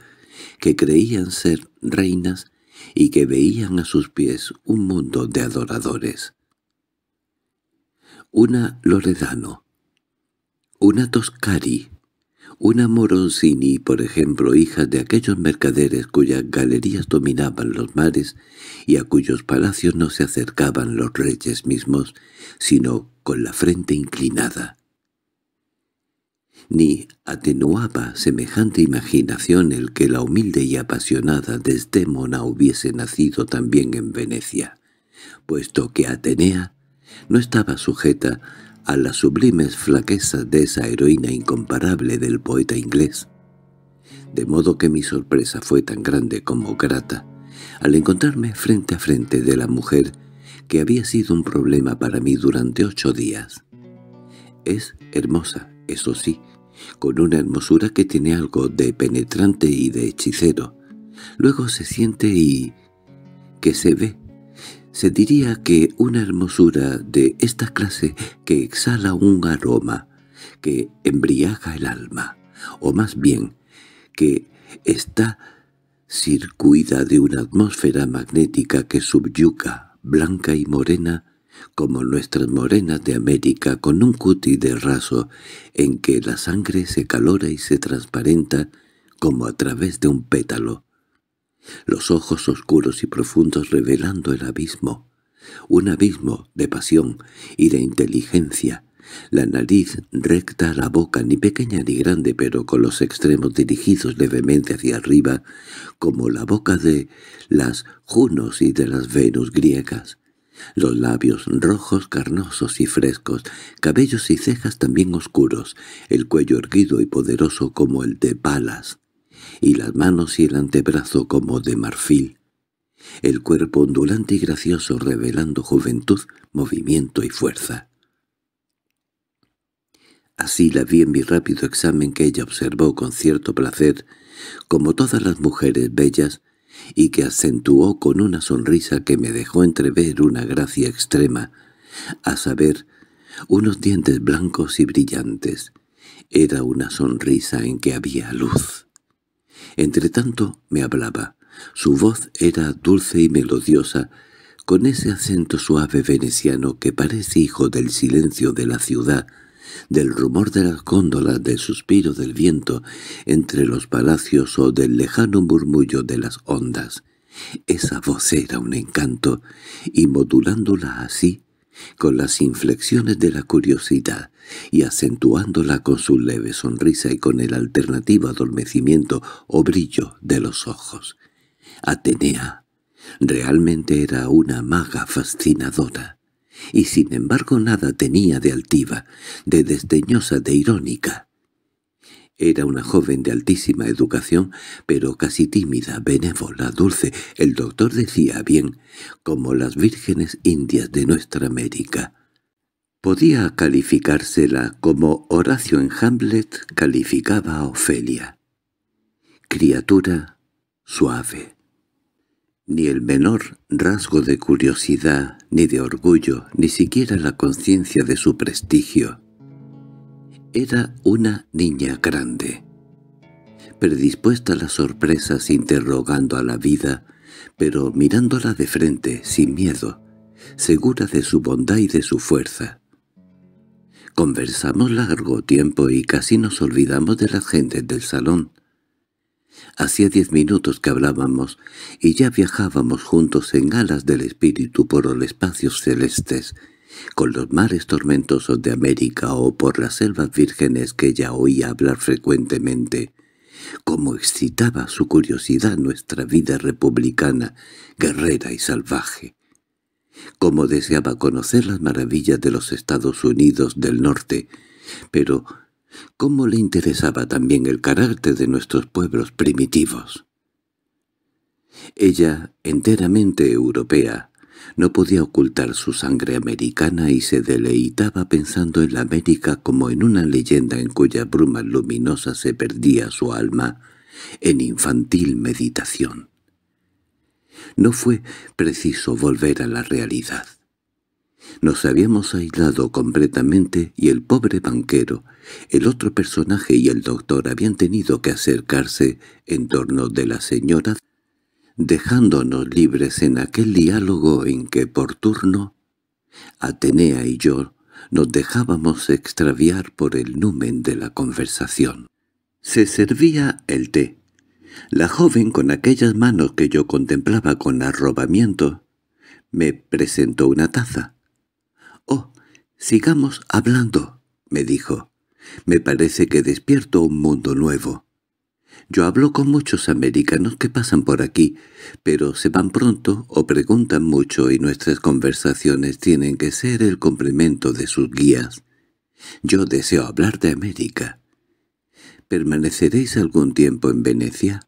que creían ser reinas y que veían a sus pies un mundo de adoradores. Una Loredano, una Toscari, una Morosini, por ejemplo, hija de aquellos mercaderes cuyas galerías dominaban los mares y a cuyos palacios no se acercaban los reyes mismos, sino con la frente inclinada. Ni atenuaba semejante imaginación el que la humilde y apasionada Desdémona hubiese nacido también en Venecia, puesto que Atenea no estaba sujeta a las sublimes flaquezas de esa heroína incomparable del poeta inglés. De modo que mi sorpresa fue tan grande como grata, al encontrarme frente a frente de la mujer que había sido un problema para mí durante ocho días. Es hermosa, eso sí, con una hermosura que tiene algo de penetrante y de hechicero. Luego se siente y... que se ve se diría que una hermosura de esta clase que exhala un aroma, que embriaga el alma, o más bien, que está circuida de una atmósfera magnética que subyuga, blanca y morena, como nuestras morenas de América, con un cutis de raso en que la sangre se calora y se transparenta como a través de un pétalo, los ojos oscuros y profundos revelando el abismo, un abismo de pasión y de inteligencia, la nariz recta la boca, ni pequeña ni grande, pero con los extremos dirigidos levemente hacia arriba, como la boca de las Junos y de las Venus griegas. Los labios rojos, carnosos y frescos, cabellos y cejas también oscuros, el cuello erguido y poderoso como el de Palas, y las manos y el antebrazo como de marfil, el cuerpo ondulante y gracioso revelando juventud, movimiento y fuerza. Así la vi en mi rápido examen que ella observó con cierto placer, como todas las mujeres bellas, y que acentuó con una sonrisa que me dejó entrever una gracia extrema, a saber, unos dientes blancos y brillantes. Era una sonrisa en que había luz. Entretanto me hablaba. Su voz era dulce y melodiosa, con ese acento suave veneciano que parece hijo del silencio de la ciudad, del rumor de las góndolas, del suspiro del viento entre los palacios o del lejano murmullo de las ondas. Esa voz era un encanto, y modulándola así, con las inflexiones de la curiosidad y acentuándola con su leve sonrisa y con el alternativo adormecimiento o brillo de los ojos. Atenea realmente era una maga fascinadora, y sin embargo nada tenía de altiva, de desdeñosa, de irónica. Era una joven de altísima educación, pero casi tímida, benévola, dulce. El doctor decía bien, como las vírgenes indias de nuestra América. Podía calificársela como Horacio en Hamlet calificaba a Ofelia. Criatura suave. Ni el menor rasgo de curiosidad, ni de orgullo, ni siquiera la conciencia de su prestigio, era una niña grande, predispuesta a las sorpresas interrogando a la vida, pero mirándola de frente, sin miedo, segura de su bondad y de su fuerza. Conversamos largo tiempo y casi nos olvidamos de la gente del salón. Hacía diez minutos que hablábamos y ya viajábamos juntos en alas del espíritu por los espacios celestes, con los mares tormentosos de América o por las selvas vírgenes que ella oía hablar frecuentemente, cómo excitaba su curiosidad nuestra vida republicana, guerrera y salvaje, cómo deseaba conocer las maravillas de los Estados Unidos del Norte, pero cómo le interesaba también el carácter de nuestros pueblos primitivos. Ella, enteramente europea, no podía ocultar su sangre americana y se deleitaba pensando en la América como en una leyenda en cuya bruma luminosa se perdía su alma en infantil meditación. No fue preciso volver a la realidad. Nos habíamos aislado completamente y el pobre banquero, el otro personaje y el doctor habían tenido que acercarse en torno de la señora, dejándonos libres en aquel diálogo en que por turno Atenea y yo nos dejábamos extraviar por el numen de la conversación. Se servía el té. La joven, con aquellas manos que yo contemplaba con arrobamiento, me presentó una taza. «Oh, sigamos hablando», me dijo. «Me parece que despierto un mundo nuevo. Yo hablo con muchos americanos que pasan por aquí, pero se van pronto o preguntan mucho y nuestras conversaciones tienen que ser el complemento de sus guías. Yo deseo hablar de América. ¿Permaneceréis algún tiempo en Venecia?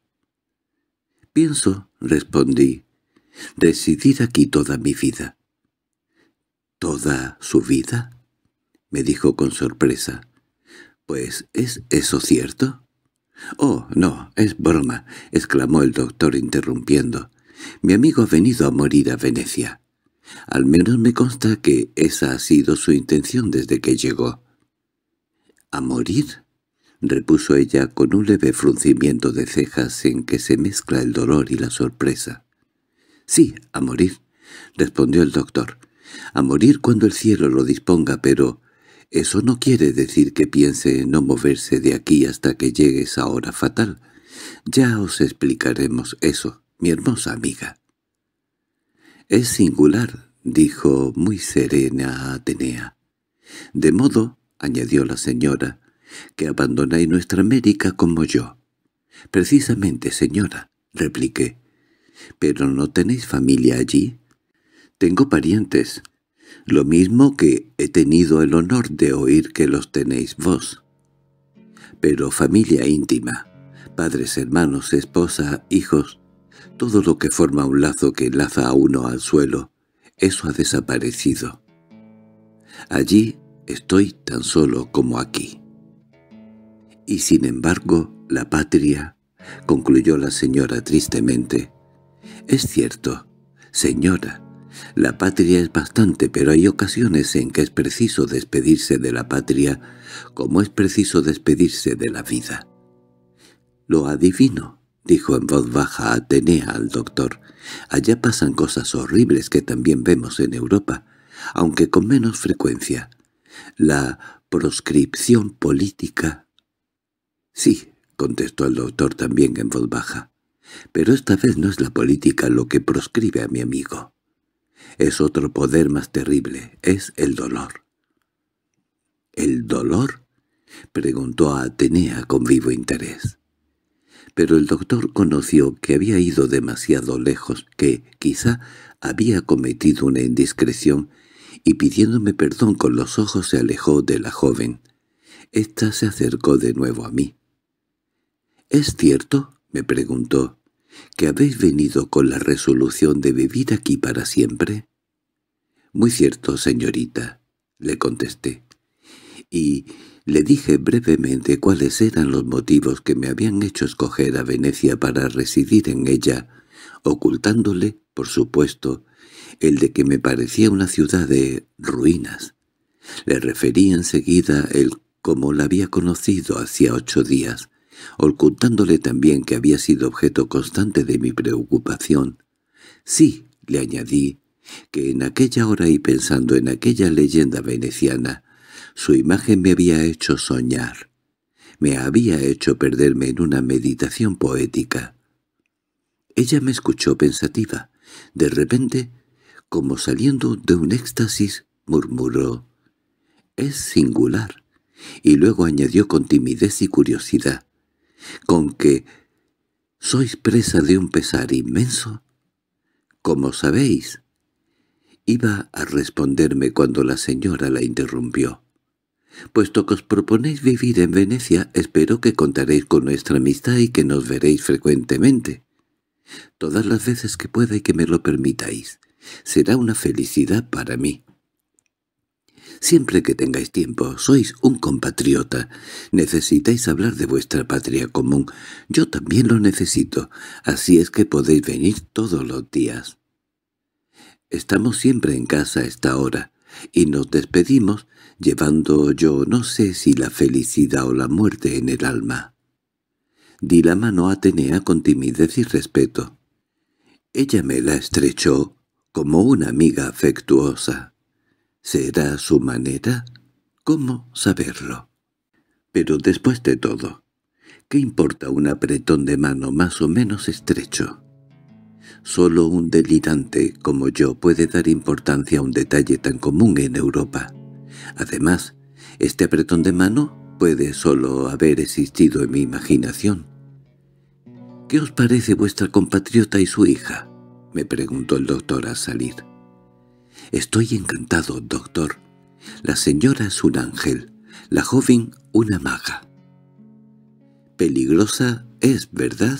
Pienso, respondí, residir aquí toda mi vida. ¿Toda su vida? me dijo con sorpresa. —¿Pues es eso cierto? —Oh, no, es broma —exclamó el doctor interrumpiendo. —Mi amigo ha venido a morir a Venecia. Al menos me consta que esa ha sido su intención desde que llegó. —¿A morir? —repuso ella con un leve fruncimiento de cejas en que se mezcla el dolor y la sorpresa. —Sí, a morir —respondió el doctor a morir cuando el cielo lo disponga, pero eso no quiere decir que piense en no moverse de aquí hasta que llegue esa hora fatal. Ya os explicaremos eso, mi hermosa amiga. —Es singular —dijo muy serena Atenea. —De modo —añadió la señora— que abandonáis nuestra América como yo. —Precisamente, señora —repliqué—. ¿Pero no tenéis familia allí? Tengo parientes, lo mismo que he tenido el honor de oír que los tenéis vos. Pero familia íntima, padres, hermanos, esposa, hijos, todo lo que forma un lazo que enlaza a uno al suelo, eso ha desaparecido. Allí estoy tan solo como aquí. Y sin embargo, la patria, concluyó la señora tristemente, es cierto, señora, la patria es bastante, pero hay ocasiones en que es preciso despedirse de la patria como es preciso despedirse de la vida. —Lo adivino —dijo en voz baja Atenea al doctor—. Allá pasan cosas horribles que también vemos en Europa, aunque con menos frecuencia. La proscripción política... —Sí —contestó el doctor también en voz baja—, pero esta vez no es la política lo que proscribe a mi amigo. Es otro poder más terrible, es el dolor. —¿El dolor? —preguntó a Atenea con vivo interés. Pero el doctor conoció que había ido demasiado lejos, que quizá había cometido una indiscreción, y pidiéndome perdón con los ojos se alejó de la joven. Esta se acercó de nuevo a mí. —¿Es cierto? —me preguntó que habéis venido con la resolución de vivir aquí para siempre? —Muy cierto, señorita —le contesté—, y le dije brevemente cuáles eran los motivos que me habían hecho escoger a Venecia para residir en ella, ocultándole, por supuesto, el de que me parecía una ciudad de ruinas. Le referí enseguida el cómo la había conocido hacía ocho días, ocultándole también que había sido objeto constante de mi preocupación. Sí, le añadí, que en aquella hora y pensando en aquella leyenda veneciana, su imagen me había hecho soñar, me había hecho perderme en una meditación poética. Ella me escuchó pensativa. De repente, como saliendo de un éxtasis, murmuró, «Es singular», y luego añadió con timidez y curiosidad, con que sois presa de un pesar inmenso. Como sabéis, iba a responderme cuando la señora la interrumpió. Puesto que os proponéis vivir en Venecia, espero que contaréis con nuestra amistad y que nos veréis frecuentemente. Todas las veces que pueda y que me lo permitáis. Será una felicidad para mí. Siempre que tengáis tiempo, sois un compatriota. Necesitáis hablar de vuestra patria común. Yo también lo necesito, así es que podéis venir todos los días. Estamos siempre en casa a esta hora, y nos despedimos llevando yo no sé si la felicidad o la muerte en el alma. Di la mano a Atenea con timidez y respeto. Ella me la estrechó como una amiga afectuosa. ¿Será su manera? ¿Cómo saberlo? Pero después de todo, ¿qué importa un apretón de mano más o menos estrecho? Solo un delirante como yo puede dar importancia a un detalle tan común en Europa. Además, este apretón de mano puede solo haber existido en mi imaginación. —¿Qué os parece vuestra compatriota y su hija? —me preguntó el doctor al salir. —Estoy encantado, doctor. La señora es un ángel, la joven una maga. Peligrosa es, ¿verdad?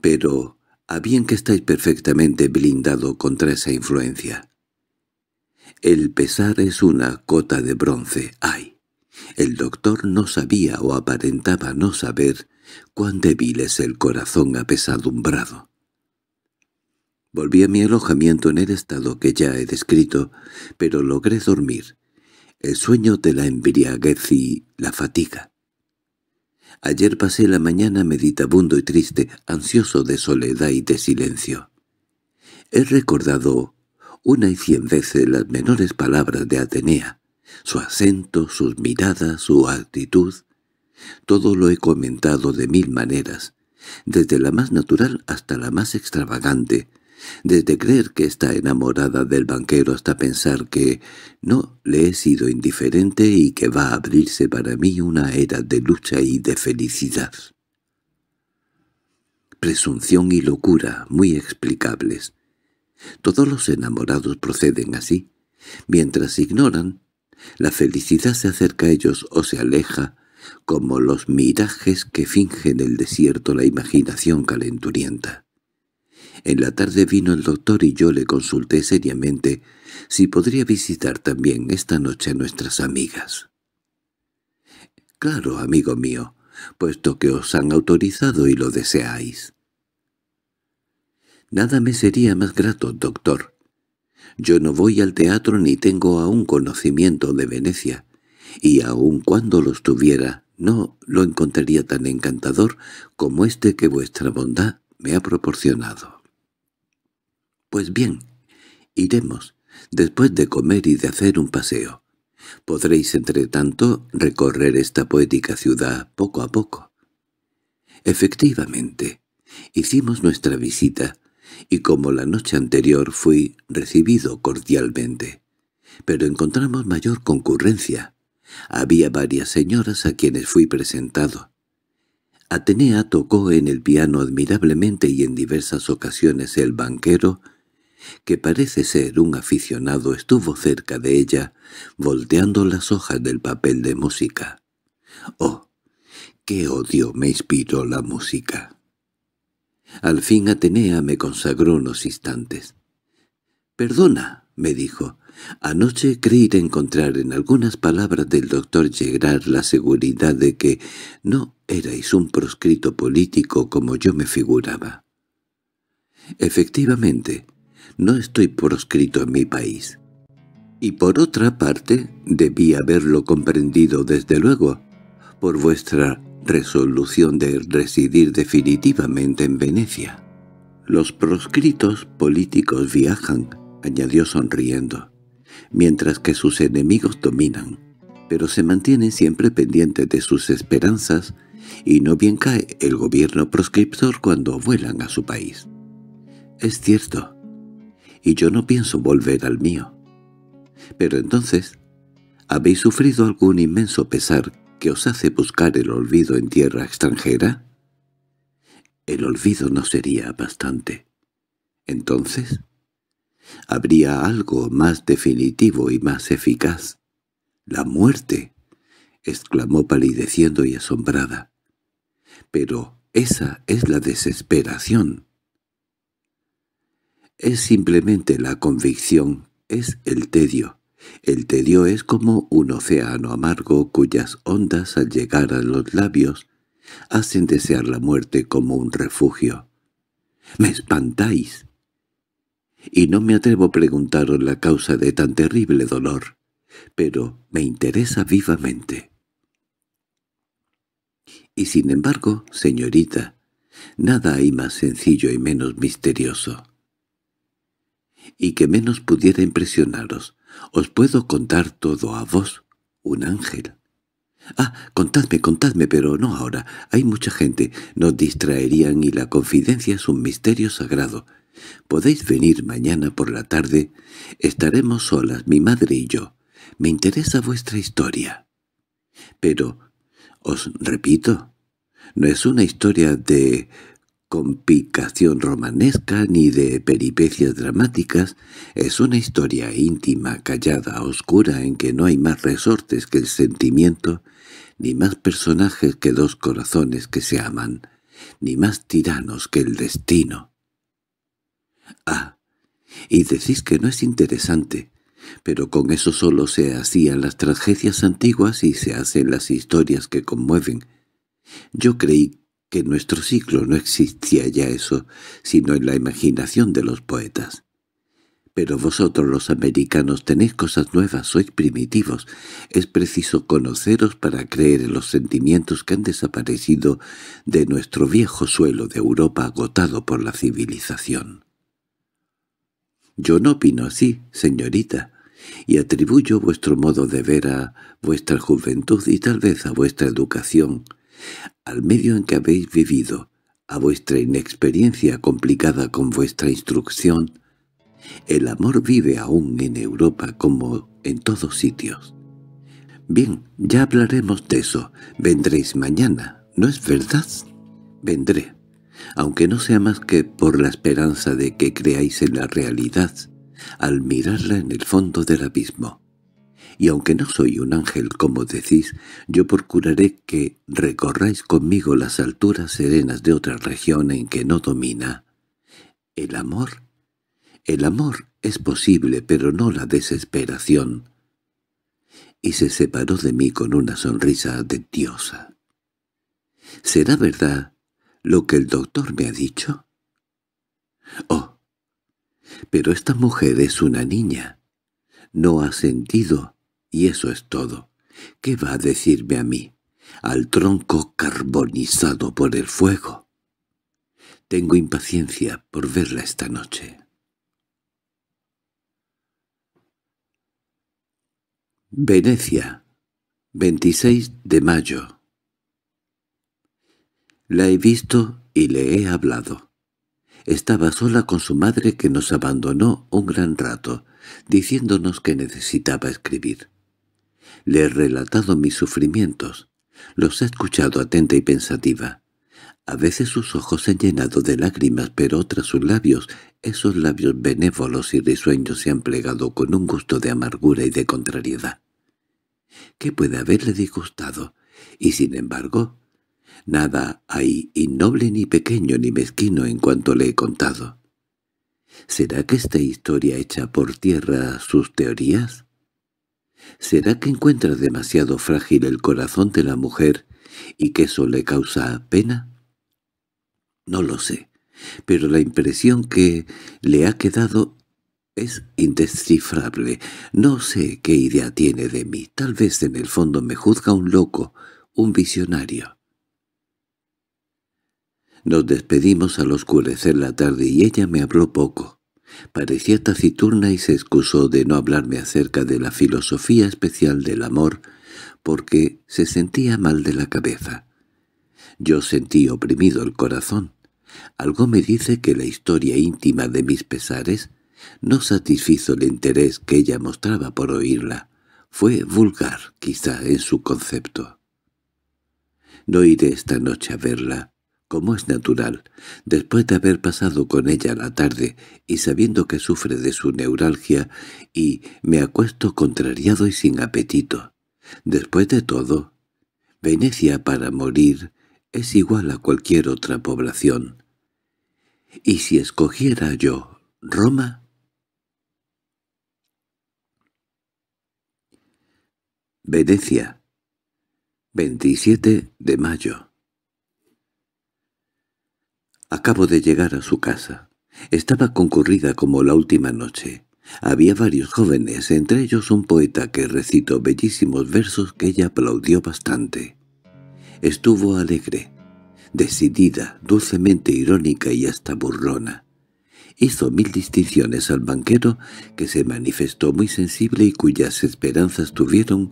Pero a bien que estáis perfectamente blindado contra esa influencia. El pesar es una cota de bronce, ay. El doctor no sabía o aparentaba no saber cuán débil es el corazón apesadumbrado. Volví a mi alojamiento en el estado que ya he descrito, pero logré dormir. El sueño de la embriaguez y la fatiga. Ayer pasé la mañana meditabundo y triste, ansioso de soledad y de silencio. He recordado una y cien veces las menores palabras de Atenea, su acento, sus miradas, su actitud. Todo lo he comentado de mil maneras, desde la más natural hasta la más extravagante, desde creer que está enamorada del banquero hasta pensar que no le he sido indiferente y que va a abrirse para mí una era de lucha y de felicidad. Presunción y locura muy explicables, todos los enamorados proceden así. Mientras ignoran, la felicidad se acerca a ellos o se aleja, como los mirajes que fingen el desierto la imaginación calenturienta. En la tarde vino el doctor y yo le consulté seriamente si podría visitar también esta noche a nuestras amigas. «Claro, amigo mío, puesto que os han autorizado y lo deseáis». Nada me sería más grato, doctor. Yo no voy al teatro ni tengo aún conocimiento de Venecia, y aun cuando los tuviera, no lo encontraría tan encantador como este que vuestra bondad me ha proporcionado. Pues bien, iremos, después de comer y de hacer un paseo. Podréis, entre tanto, recorrer esta poética ciudad poco a poco. Efectivamente, hicimos nuestra visita, y como la noche anterior fui recibido cordialmente. Pero encontramos mayor concurrencia. Había varias señoras a quienes fui presentado. Atenea tocó en el piano admirablemente y en diversas ocasiones el banquero, que parece ser un aficionado, estuvo cerca de ella, volteando las hojas del papel de música. ¡Oh! ¡Qué odio me inspiró la música! Al fin Atenea me consagró unos instantes. «Perdona», me dijo, «anoche creí encontrar en algunas palabras del doctor Gerard la seguridad de que no erais un proscrito político como yo me figuraba». Efectivamente, no estoy proscrito en mi país. Y por otra parte, debí haberlo comprendido desde luego, por vuestra resolución de residir definitivamente en Venecia. Los proscritos políticos viajan, añadió sonriendo, mientras que sus enemigos dominan, pero se mantienen siempre pendientes de sus esperanzas y no bien cae el gobierno proscriptor cuando vuelan a su país. Es cierto, y yo no pienso volver al mío. Pero entonces, ¿habéis sufrido algún inmenso pesar que os hace buscar el olvido en tierra extranjera? El olvido no sería bastante. Entonces, habría algo más definitivo y más eficaz. —¡La muerte! —exclamó palideciendo y asombrada. —Pero esa es la desesperación. Es simplemente la convicción, es el tedio, El tedio es como un océano amargo cuyas ondas al llegar a los labios hacen desear la muerte como un refugio. —¡Me espantáis! Y no me atrevo a preguntaros la causa de tan terrible dolor, pero me interesa vivamente. Y sin embargo, señorita, nada hay más sencillo y menos misterioso. Y que menos pudiera impresionaros, os puedo contar todo a vos, un ángel. Ah, contadme, contadme, pero no ahora. Hay mucha gente. Nos distraerían y la confidencia es un misterio sagrado. Podéis venir mañana por la tarde. Estaremos solas, mi madre y yo. Me interesa vuestra historia. Pero, os repito, no es una historia de complicación romanesca ni de peripecias dramáticas, es una historia íntima, callada, oscura, en que no hay más resortes que el sentimiento, ni más personajes que dos corazones que se aman, ni más tiranos que el destino. Ah, y decís que no es interesante, pero con eso solo se hacían las tragedias antiguas y se hacen las historias que conmueven. Yo creí que en nuestro siglo no existía ya eso, sino en la imaginación de los poetas. Pero vosotros los americanos tenéis cosas nuevas, sois primitivos. Es preciso conoceros para creer en los sentimientos que han desaparecido de nuestro viejo suelo de Europa agotado por la civilización. Yo no opino así, señorita, y atribuyo vuestro modo de ver a vuestra juventud y tal vez a vuestra educación, al medio en que habéis vivido, a vuestra inexperiencia complicada con vuestra instrucción, el amor vive aún en Europa como en todos sitios. Bien, ya hablaremos de eso. Vendréis mañana, ¿no es verdad? Vendré, aunque no sea más que por la esperanza de que creáis en la realidad, al mirarla en el fondo del abismo y aunque no soy un ángel como decís, yo procuraré que recorráis conmigo las alturas serenas de otra región en que no domina. ¿El amor? El amor es posible, pero no la desesperación. Y se separó de mí con una sonrisa de diosa. ¿Será verdad lo que el doctor me ha dicho? Oh, pero esta mujer es una niña. No ha sentido y eso es todo. ¿Qué va a decirme a mí? Al tronco carbonizado por el fuego. Tengo impaciencia por verla esta noche. Venecia, 26 de mayo. La he visto y le he hablado. Estaba sola con su madre que nos abandonó un gran rato, diciéndonos que necesitaba escribir. Le he relatado mis sufrimientos. Los he escuchado atenta y pensativa. A veces sus ojos se han llenado de lágrimas, pero otras sus labios, esos labios benévolos y risueños se han plegado con un gusto de amargura y de contrariedad. ¿Qué puede haberle disgustado? Y sin embargo, nada hay innoble ni pequeño ni mezquino en cuanto le he contado. ¿Será que esta historia echa por tierra sus teorías? ¿Será que encuentra demasiado frágil el corazón de la mujer y que eso le causa pena? No lo sé, pero la impresión que le ha quedado es indescifrable. No sé qué idea tiene de mí. Tal vez en el fondo me juzga un loco, un visionario. Nos despedimos al oscurecer la tarde y ella me habló poco. Parecía taciturna y se excusó de no hablarme acerca de la filosofía especial del amor porque se sentía mal de la cabeza. Yo sentí oprimido el corazón. Algo me dice que la historia íntima de mis pesares no satisfizo el interés que ella mostraba por oírla. Fue vulgar, quizá, en su concepto. No iré esta noche a verla, como es natural, después de haber pasado con ella la tarde y sabiendo que sufre de su neuralgia, y me acuesto contrariado y sin apetito. Después de todo, Venecia para morir es igual a cualquier otra población. ¿Y si escogiera yo Roma? Venecia, 27 de mayo. Acabo de llegar a su casa. Estaba concurrida como la última noche. Había varios jóvenes, entre ellos un poeta que recitó bellísimos versos que ella aplaudió bastante. Estuvo alegre, decidida, dulcemente irónica y hasta burrona. Hizo mil distinciones al banquero, que se manifestó muy sensible y cuyas esperanzas tuvieron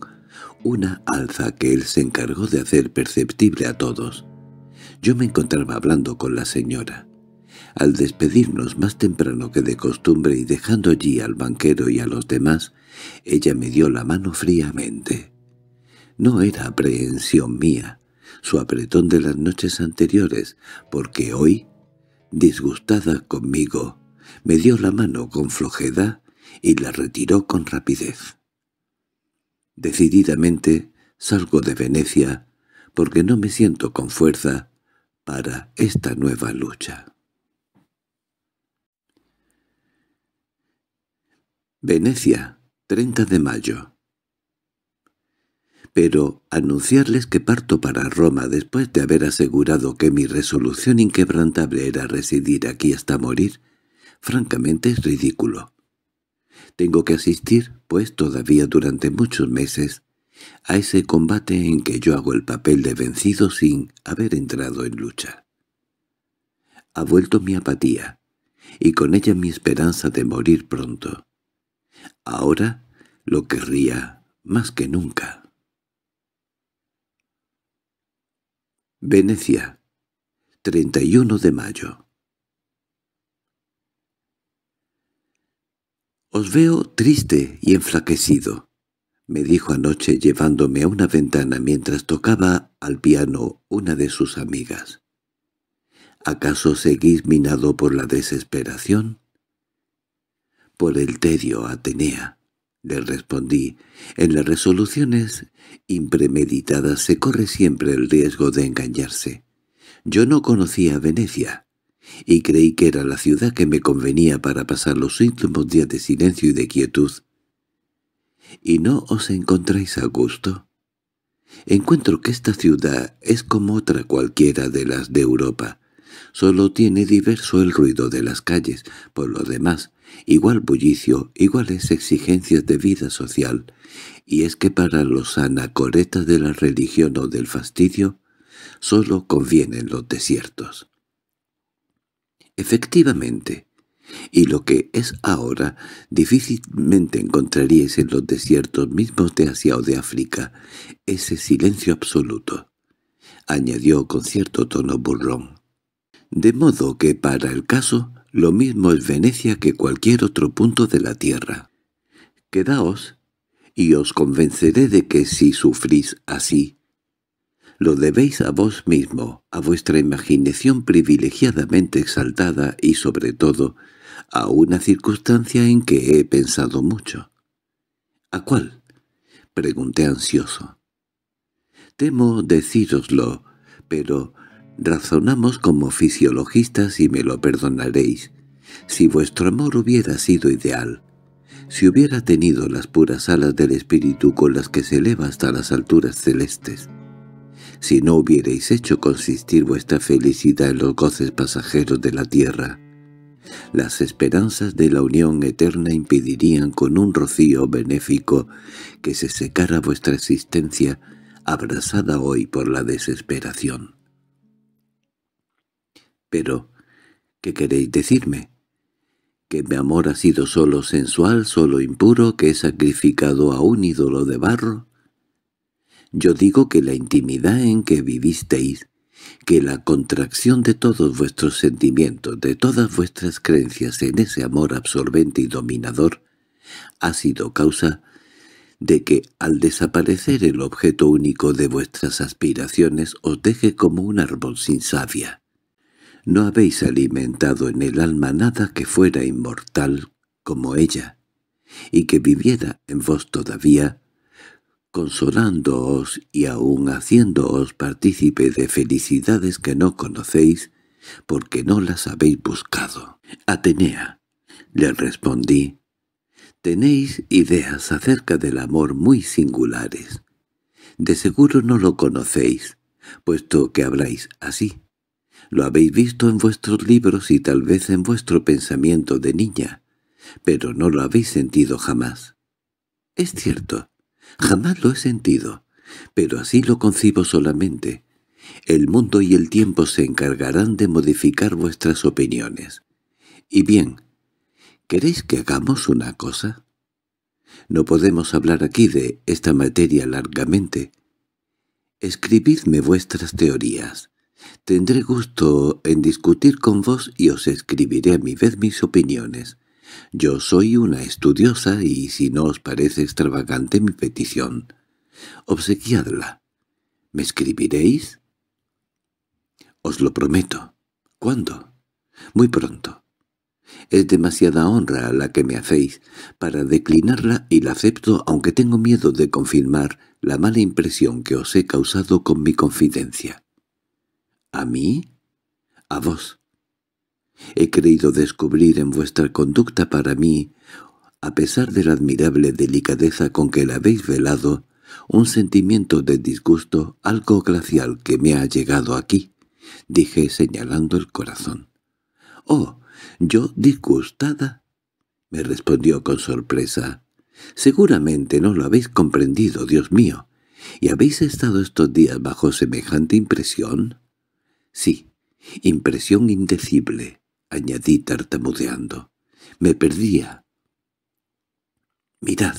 una alza que él se encargó de hacer perceptible a todos. Yo me encontraba hablando con la señora. Al despedirnos más temprano que de costumbre y dejando allí al banquero y a los demás, ella me dio la mano fríamente. No era aprehensión mía, su apretón de las noches anteriores, porque hoy, disgustada conmigo, me dio la mano con flojera y la retiró con rapidez. Decididamente salgo de Venecia porque no me siento con fuerza para esta nueva lucha. Venecia, 30 de mayo. Pero anunciarles que parto para Roma después de haber asegurado que mi resolución inquebrantable era residir aquí hasta morir, francamente es ridículo. Tengo que asistir, pues todavía durante muchos meses, a ese combate en que yo hago el papel de vencido sin haber entrado en lucha. Ha vuelto mi apatía, y con ella mi esperanza de morir pronto. Ahora lo querría más que nunca. Venecia, 31 de mayo «Os veo triste y enflaquecido», me dijo anoche llevándome a una ventana mientras tocaba al piano una de sus amigas. «¿Acaso seguís minado por la desesperación?» «Por el tedio, Atenea», le respondí. «En las resoluciones impremeditadas se corre siempre el riesgo de engañarse. Yo no conocía Venecia» y creí que era la ciudad que me convenía para pasar los últimos días de silencio y de quietud. ¿Y no os encontráis a gusto? Encuentro que esta ciudad es como otra cualquiera de las de Europa. Solo tiene diverso el ruido de las calles, por lo demás, igual bullicio, iguales exigencias de vida social, y es que para los anacoretas de la religión o del fastidio, solo convienen los desiertos. Efectivamente, y lo que es ahora difícilmente encontraríais en los desiertos mismos de Asia o de África, ese silencio absoluto, añadió con cierto tono burrón. De modo que para el caso lo mismo es Venecia que cualquier otro punto de la tierra. Quedaos, y os convenceré de que si sufrís así, lo debéis a vos mismo, a vuestra imaginación privilegiadamente exaltada y sobre todo a una circunstancia en que he pensado mucho. —¿A cuál? —pregunté ansioso. Temo decíroslo, pero razonamos como fisiologistas y me lo perdonaréis. Si vuestro amor hubiera sido ideal, si hubiera tenido las puras alas del espíritu con las que se eleva hasta las alturas celestes, si no hubierais hecho consistir vuestra felicidad en los goces pasajeros de la tierra. Las esperanzas de la unión eterna impedirían con un rocío benéfico que se secara vuestra existencia, abrasada hoy por la desesperación. Pero, ¿qué queréis decirme? ¿Que mi amor ha sido solo sensual, solo impuro, que he sacrificado a un ídolo de barro? Yo digo que la intimidad en que vivisteis, que la contracción de todos vuestros sentimientos, de todas vuestras creencias en ese amor absorbente y dominador, ha sido causa de que al desaparecer el objeto único de vuestras aspiraciones os deje como un árbol sin savia. No habéis alimentado en el alma nada que fuera inmortal como ella, y que viviera en vos todavía, consolándoos y aun haciéndoos partícipe de felicidades que no conocéis, porque no las habéis buscado. Atenea, le respondí, tenéis ideas acerca del amor muy singulares. De seguro no lo conocéis, puesto que habláis así. Lo habéis visto en vuestros libros y tal vez en vuestro pensamiento de niña, pero no lo habéis sentido jamás. Es cierto, jamás lo he sentido, pero así lo concibo solamente. El mundo y el tiempo se encargarán de modificar vuestras opiniones. Y bien, ¿queréis que hagamos una cosa? No podemos hablar aquí de esta materia largamente. Escribidme vuestras teorías. Tendré gusto en discutir con vos y os escribiré a mi vez mis opiniones. Yo soy una estudiosa y si no os parece extravagante mi petición, obsequiadla. ¿Me escribiréis? Os lo prometo. ¿Cuándo? Muy pronto. Es demasiada honra la que me hacéis para declinarla y la acepto aunque tengo miedo de confirmar la mala impresión que os he causado con mi confidencia. ¿A mí? A vos. He creído descubrir en vuestra conducta para mí, a pesar de la admirable delicadeza con que la habéis velado, un sentimiento de disgusto algo glacial que me ha llegado aquí, dije señalando el corazón. —¡Oh! ¿Yo disgustada? —me respondió con sorpresa. —Seguramente no lo habéis comprendido, Dios mío. ¿Y habéis estado estos días bajo semejante impresión? —Sí, impresión indecible —añadí tartamudeando—. Me perdía. —Mirad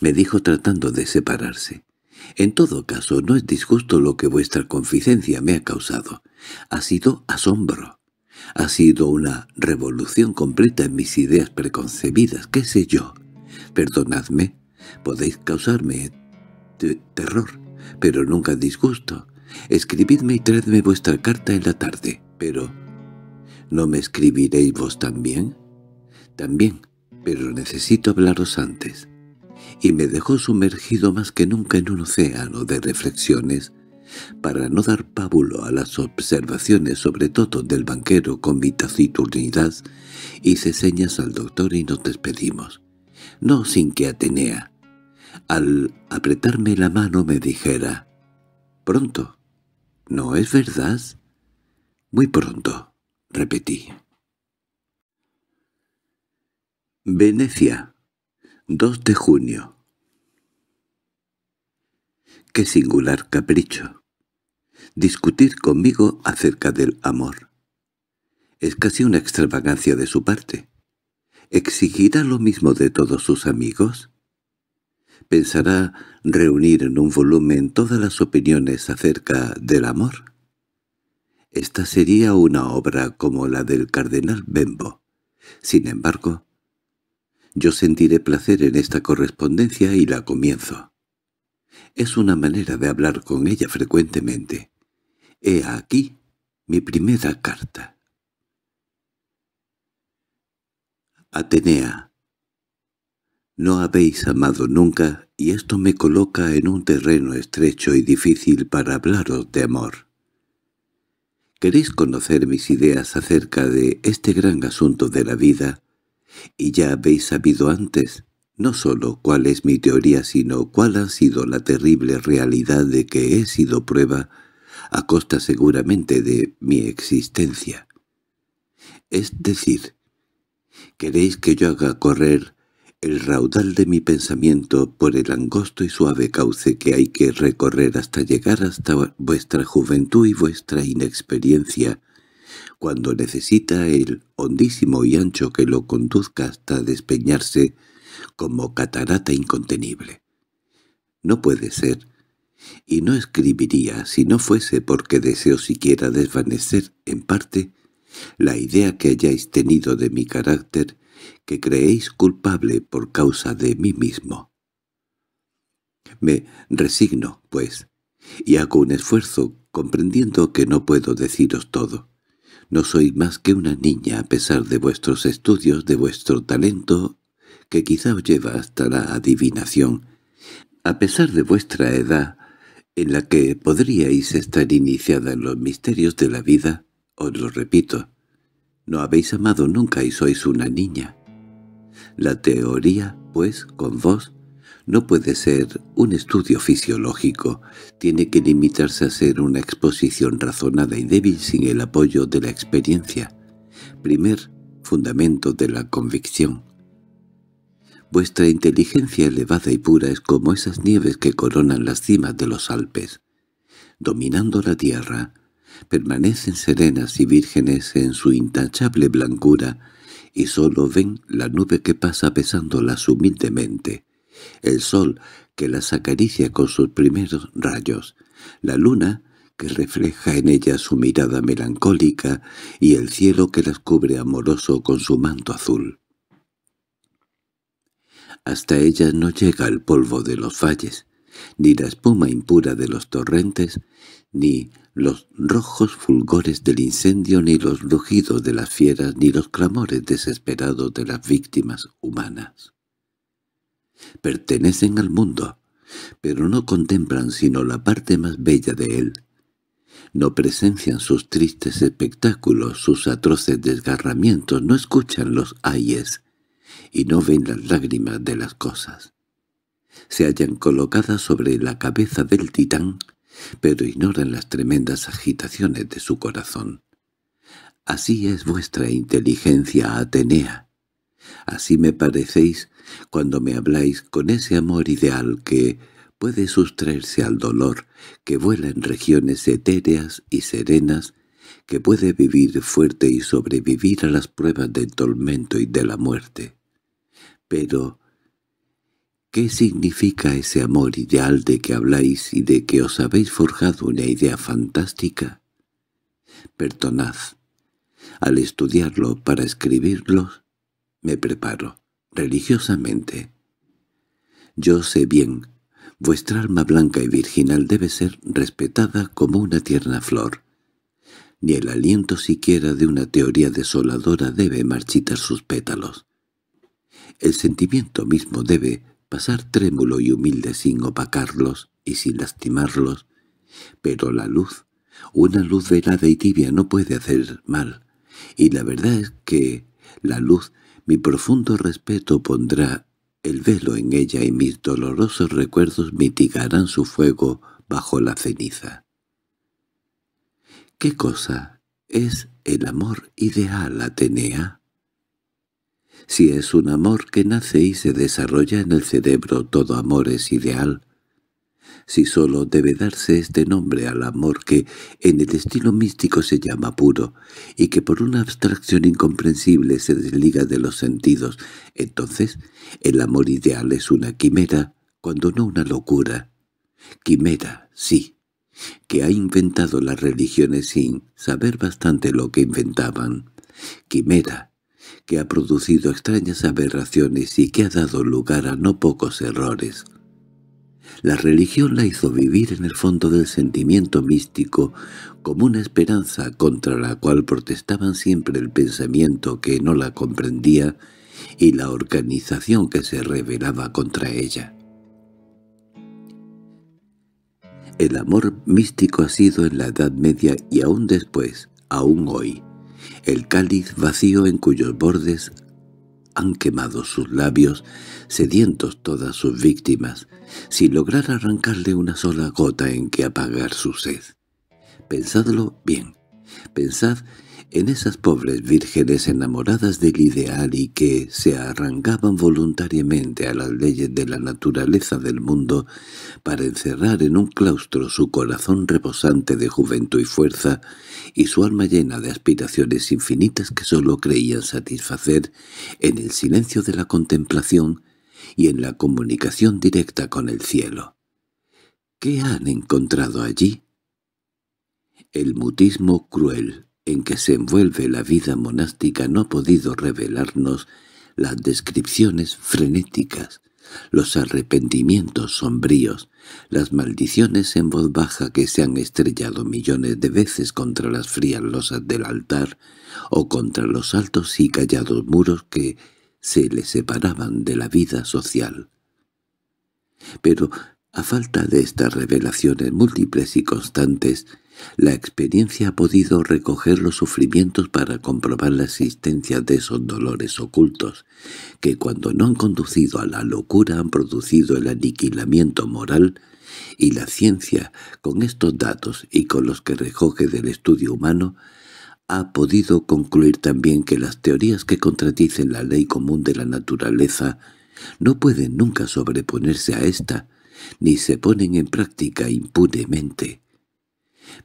—me dijo tratando de separarse—. En todo caso, no es disgusto lo que vuestra confidencia me ha causado. Ha sido asombro. Ha sido una revolución completa en mis ideas preconcebidas, qué sé yo. Perdonadme, podéis causarme terror, pero nunca disgusto. Escribidme y traedme vuestra carta en la tarde, pero... ¿No me escribiréis vos también? También, pero necesito hablaros antes. Y me dejó sumergido más que nunca en un océano de reflexiones para no dar pábulo a las observaciones sobre todo del banquero con mi taciturnidad, hice señas al doctor y nos despedimos. No sin que Atenea, al apretarme la mano me dijera, «Pronto, ¿no es verdad?» «Muy pronto», repetí. Venecia, 2 de junio. Qué singular capricho discutir conmigo acerca del amor. Es casi una extravagancia de su parte. ¿Exigirá lo mismo de todos sus amigos? ¿Pensará reunir en un volumen todas las opiniones acerca del amor? Esta sería una obra como la del cardenal Bembo. Sin embargo, yo sentiré placer en esta correspondencia y la comienzo. Es una manera de hablar con ella frecuentemente. He aquí mi primera carta. Atenea, no habéis amado nunca y esto me coloca en un terreno estrecho y difícil para hablaros de amor. Queréis conocer mis ideas acerca de este gran asunto de la vida, y ya habéis sabido antes no sólo cuál es mi teoría, sino cuál ha sido la terrible realidad de que he sido prueba a costa seguramente de mi existencia. Es decir, ¿queréis que yo haga correr el raudal de mi pensamiento por el angosto y suave cauce que hay que recorrer hasta llegar hasta vuestra juventud y vuestra inexperiencia, cuando necesita el hondísimo y ancho que lo conduzca hasta despeñarse como catarata incontenible? No puede ser, y no escribiría si no fuese porque deseo siquiera desvanecer, en parte, la idea que hayáis tenido de mi carácter que creéis culpable por causa de mí mismo. Me resigno, pues, y hago un esfuerzo comprendiendo que no puedo deciros todo. No soy más que una niña a pesar de vuestros estudios, de vuestro talento, que quizá os lleva hasta la adivinación. A pesar de vuestra edad, en la que podríais estar iniciada en los misterios de la vida, os lo repito, no habéis amado nunca y sois una niña. La teoría, pues, con vos, no puede ser un estudio fisiológico, tiene que limitarse a ser una exposición razonada y débil sin el apoyo de la experiencia, primer fundamento de la convicción. Vuestra inteligencia elevada y pura es como esas nieves que coronan las cimas de los Alpes. Dominando la tierra, permanecen serenas y vírgenes en su intachable blancura y sólo ven la nube que pasa besándolas humildemente, el sol que las acaricia con sus primeros rayos, la luna que refleja en ellas su mirada melancólica y el cielo que las cubre amoroso con su manto azul. Hasta ellas no llega el polvo de los valles, ni la espuma impura de los torrentes, ni los rojos fulgores del incendio, ni los rugidos de las fieras, ni los clamores desesperados de las víctimas humanas. Pertenecen al mundo, pero no contemplan sino la parte más bella de él. No presencian sus tristes espectáculos, sus atroces desgarramientos, no escuchan los ayes y no ven las lágrimas de las cosas. Se hallan colocadas sobre la cabeza del titán, pero ignoran las tremendas agitaciones de su corazón. Así es vuestra inteligencia, Atenea. Así me parecéis cuando me habláis con ese amor ideal que puede sustraerse al dolor, que vuela en regiones etéreas y serenas, que puede vivir fuerte y sobrevivir a las pruebas del tormento y de la muerte. Pero, ¿qué significa ese amor ideal de que habláis y de que os habéis forjado una idea fantástica? Perdonad. Al estudiarlo para escribirlo, me preparo religiosamente. Yo sé bien, vuestra alma blanca y virginal debe ser respetada como una tierna flor. Ni el aliento siquiera de una teoría desoladora debe marchitar sus pétalos. El sentimiento mismo debe pasar trémulo y humilde sin opacarlos y sin lastimarlos, pero la luz, una luz velada y tibia no puede hacer mal, y la verdad es que la luz mi profundo respeto pondrá el velo en ella y mis dolorosos recuerdos mitigarán su fuego bajo la ceniza. ¿Qué cosa es el amor ideal, Atenea? Si es un amor que nace y se desarrolla en el cerebro, todo amor es ideal, si sólo debe darse este nombre al amor que en el estilo místico se llama puro, y que por una abstracción incomprensible se desliga de los sentidos, entonces el amor ideal es una quimera, cuando no una locura. Quimera, sí, que ha inventado las religiones sin saber bastante lo que inventaban. Quimera, que ha producido extrañas aberraciones y que ha dado lugar a no pocos errores. La religión la hizo vivir en el fondo del sentimiento místico como una esperanza contra la cual protestaban siempre el pensamiento que no la comprendía y la organización que se rebelaba contra ella. El amor místico ha sido en la Edad Media y aún después, aún hoy, el cáliz vacío en cuyos bordes han quemado sus labios, sedientos todas sus víctimas, sin lograr arrancarle una sola gota en que apagar su sed. Pensadlo bien, pensad en esas pobres vírgenes enamoradas del ideal y que se arrancaban voluntariamente a las leyes de la naturaleza del mundo para encerrar en un claustro su corazón reposante de juventud y fuerza y su alma llena de aspiraciones infinitas que sólo creían satisfacer en el silencio de la contemplación y en la comunicación directa con el cielo. ¿Qué han encontrado allí? El mutismo cruel, en que se envuelve la vida monástica no ha podido revelarnos las descripciones frenéticas, los arrepentimientos sombríos, las maldiciones en voz baja que se han estrellado millones de veces contra las frías losas del altar o contra los altos y callados muros que se le separaban de la vida social. Pero, A falta de estas revelaciones múltiples y constantes, la experiencia ha podido recoger los sufrimientos para comprobar la existencia de esos dolores ocultos, que cuando no han conducido a la locura han producido el aniquilamiento moral, y la ciencia, con estos datos y con los que recoge del estudio humano, ha podido concluir también que las teorías que contradicen la ley común de la naturaleza no pueden nunca sobreponerse a ésta, ni se ponen en práctica impunemente.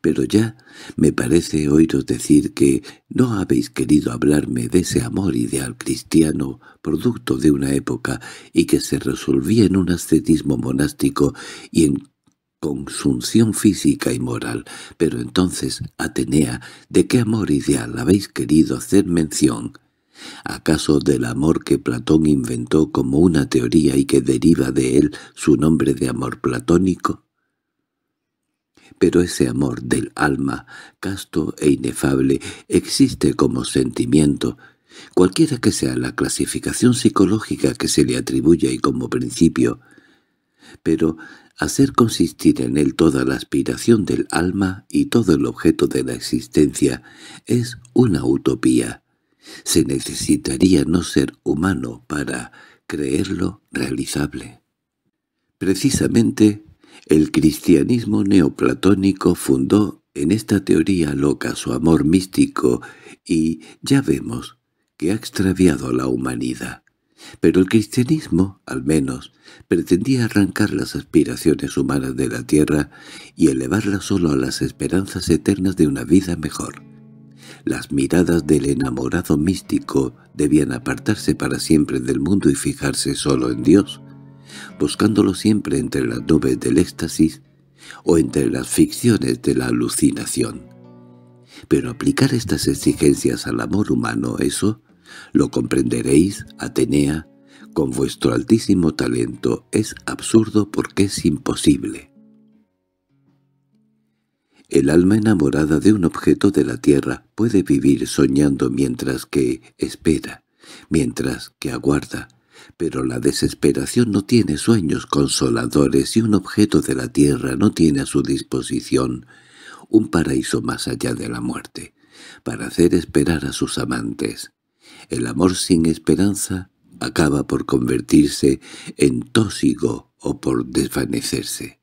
Pero ya me parece oíros decir que no habéis querido hablarme de ese amor ideal cristiano, producto de una época, y que se resolvía en un ascetismo monástico y en consunción física y moral. Pero entonces, Atenea, ¿de qué amor ideal habéis querido hacer mención? ¿Acaso del amor que Platón inventó como una teoría y que deriva de él su nombre de amor platónico? Pero ese amor del alma, casto e inefable, existe como sentimiento, cualquiera que sea la clasificación psicológica que se le atribuya y como principio, pero hacer consistir en él toda la aspiración del alma y todo el objeto de la existencia es una utopía. Se necesitaría no ser humano para creerlo realizable. Precisamente, el cristianismo neoplatónico fundó en esta teoría loca su amor místico y ya vemos que ha extraviado a la humanidad. Pero el cristianismo, al menos, pretendía arrancar las aspiraciones humanas de la tierra y elevarlas solo a las esperanzas eternas de una vida mejor. Las miradas del enamorado místico debían apartarse para siempre del mundo y fijarse solo en Dios, buscándolo siempre entre las nubes del éxtasis o entre las ficciones de la alucinación. Pero aplicar estas exigencias al amor humano, eso, lo comprenderéis, Atenea, con vuestro altísimo talento, es absurdo porque es imposible. El alma enamorada de un objeto de la tierra puede vivir soñando mientras que espera, mientras que aguarda, pero la desesperación no tiene sueños consoladores y un objeto de la tierra no tiene a su disposición un paraíso más allá de la muerte, para hacer esperar a sus amantes. El amor sin esperanza acaba por convertirse en tóxico o por desvanecerse.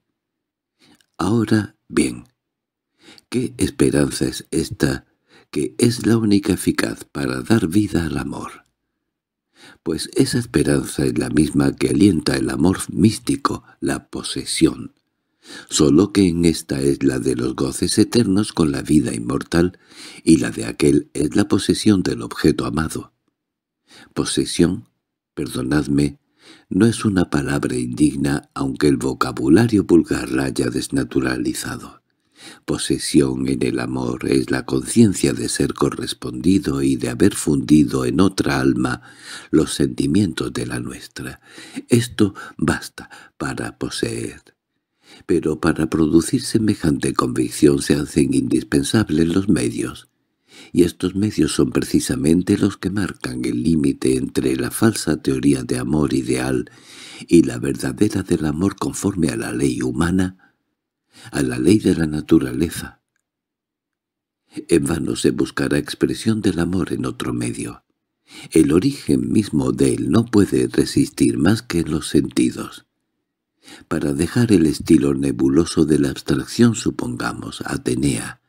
Ahora bien, ¿Qué esperanza es esta que es la única eficaz para dar vida al amor? Pues esa esperanza es la misma que alienta el amor místico, la posesión. Solo que en esta es la de los goces eternos con la vida inmortal y la de aquel es la posesión del objeto amado. Posesión, perdonadme, no es una palabra indigna aunque el vocabulario vulgar la haya desnaturalizado. Posesión en el amor es la conciencia de ser correspondido y de haber fundido en otra alma los sentimientos de la nuestra. Esto basta para poseer. Pero para producir semejante convicción se hacen indispensables los medios, y estos medios son precisamente los que marcan el límite entre la falsa teoría de amor ideal y la verdadera del amor conforme a la ley humana, a la ley de la naturaleza. En vano se buscará expresión del amor en otro medio. El origen mismo de él no puede resistir más que en los sentidos. Para dejar el estilo nebuloso de la abstracción supongamos, Atenea,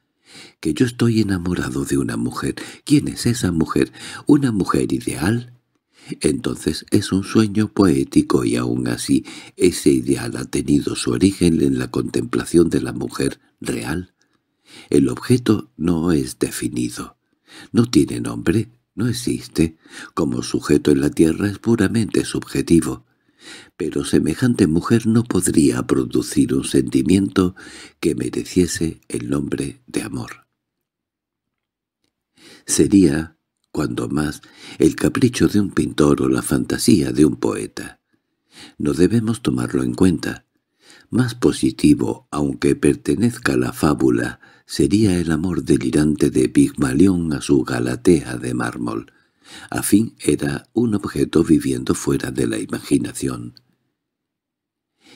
que yo estoy enamorado de una mujer. ¿Quién es esa mujer? ¿Una mujer ideal? Entonces es un sueño poético y aún así ese ideal ha tenido su origen en la contemplación de la mujer real. El objeto no es definido, no tiene nombre, no existe, como sujeto en la tierra es puramente subjetivo, pero semejante mujer no podría producir un sentimiento que mereciese el nombre de amor. Sería cuando más el capricho de un pintor o la fantasía de un poeta. No debemos tomarlo en cuenta. Más positivo, aunque pertenezca a la fábula, sería el amor delirante de Pigmalión a su Galatea de mármol. A fin era un objeto viviendo fuera de la imaginación.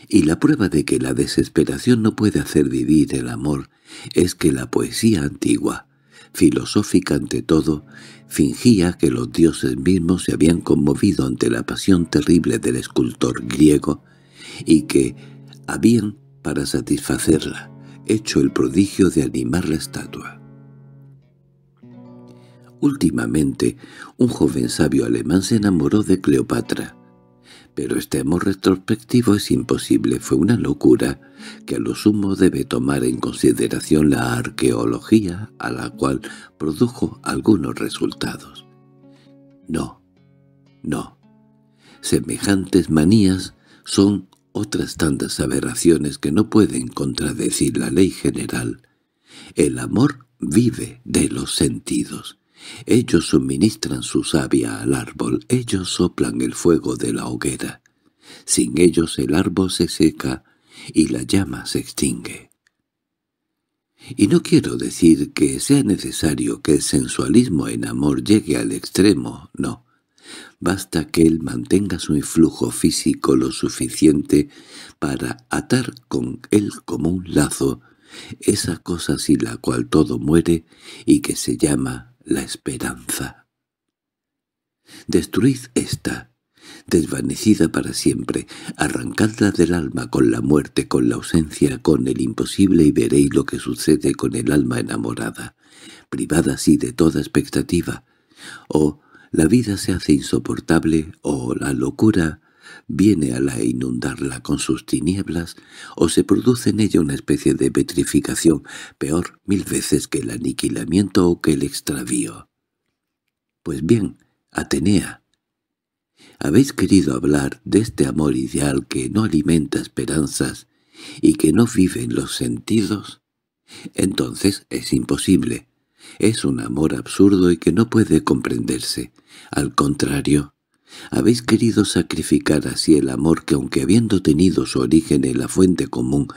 Y la prueba de que la desesperación no puede hacer vivir el amor es que la poesía antigua, filosófica ante todo, fingía que los dioses mismos se habían conmovido ante la pasión terrible del escultor griego y que habían, para satisfacerla, hecho el prodigio de animar la estatua. Últimamente, un joven sabio alemán se enamoró de Cleopatra, pero este amor retrospectivo es imposible, fue una locura que a lo sumo debe tomar en consideración la arqueología a la cual produjo algunos resultados. No, no. Semejantes manías son otras tantas aberraciones que no pueden contradecir la ley general. El amor vive de los sentidos. Ellos suministran su savia al árbol, ellos soplan el fuego de la hoguera. Sin ellos el árbol se seca y la llama se extingue. Y no quiero decir que sea necesario que el sensualismo en amor llegue al extremo, no. Basta que él mantenga su influjo físico lo suficiente para atar con él como un lazo esa cosa sin la cual todo muere y que se llama la esperanza. Destruid esta, desvanecida para siempre, arrancadla del alma con la muerte, con la ausencia, con el imposible y veréis lo que sucede con el alma enamorada, privada así de toda expectativa. O la vida se hace insoportable, o la locura viene a la inundarla con sus tinieblas, o se produce en ella una especie de petrificación, peor mil veces que el aniquilamiento o que el extravío. Pues bien, Atenea, ¿habéis querido hablar de este amor ideal que no alimenta esperanzas y que no vive en los sentidos? Entonces es imposible. Es un amor absurdo y que no puede comprenderse. Al contrario, habéis querido sacrificar así el amor que aunque habiendo tenido su origen en la fuente común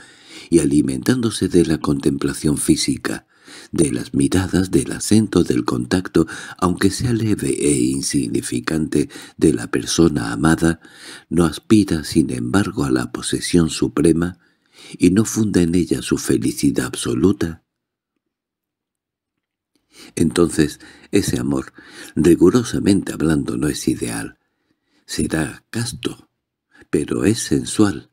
y alimentándose de la contemplación física, de las miradas, del acento, del contacto, aunque sea leve e insignificante, de la persona amada, no aspira sin embargo a la posesión suprema y no funda en ella su felicidad absoluta? Entonces, ese amor, rigurosamente hablando, no es ideal, será casto, pero es sensual.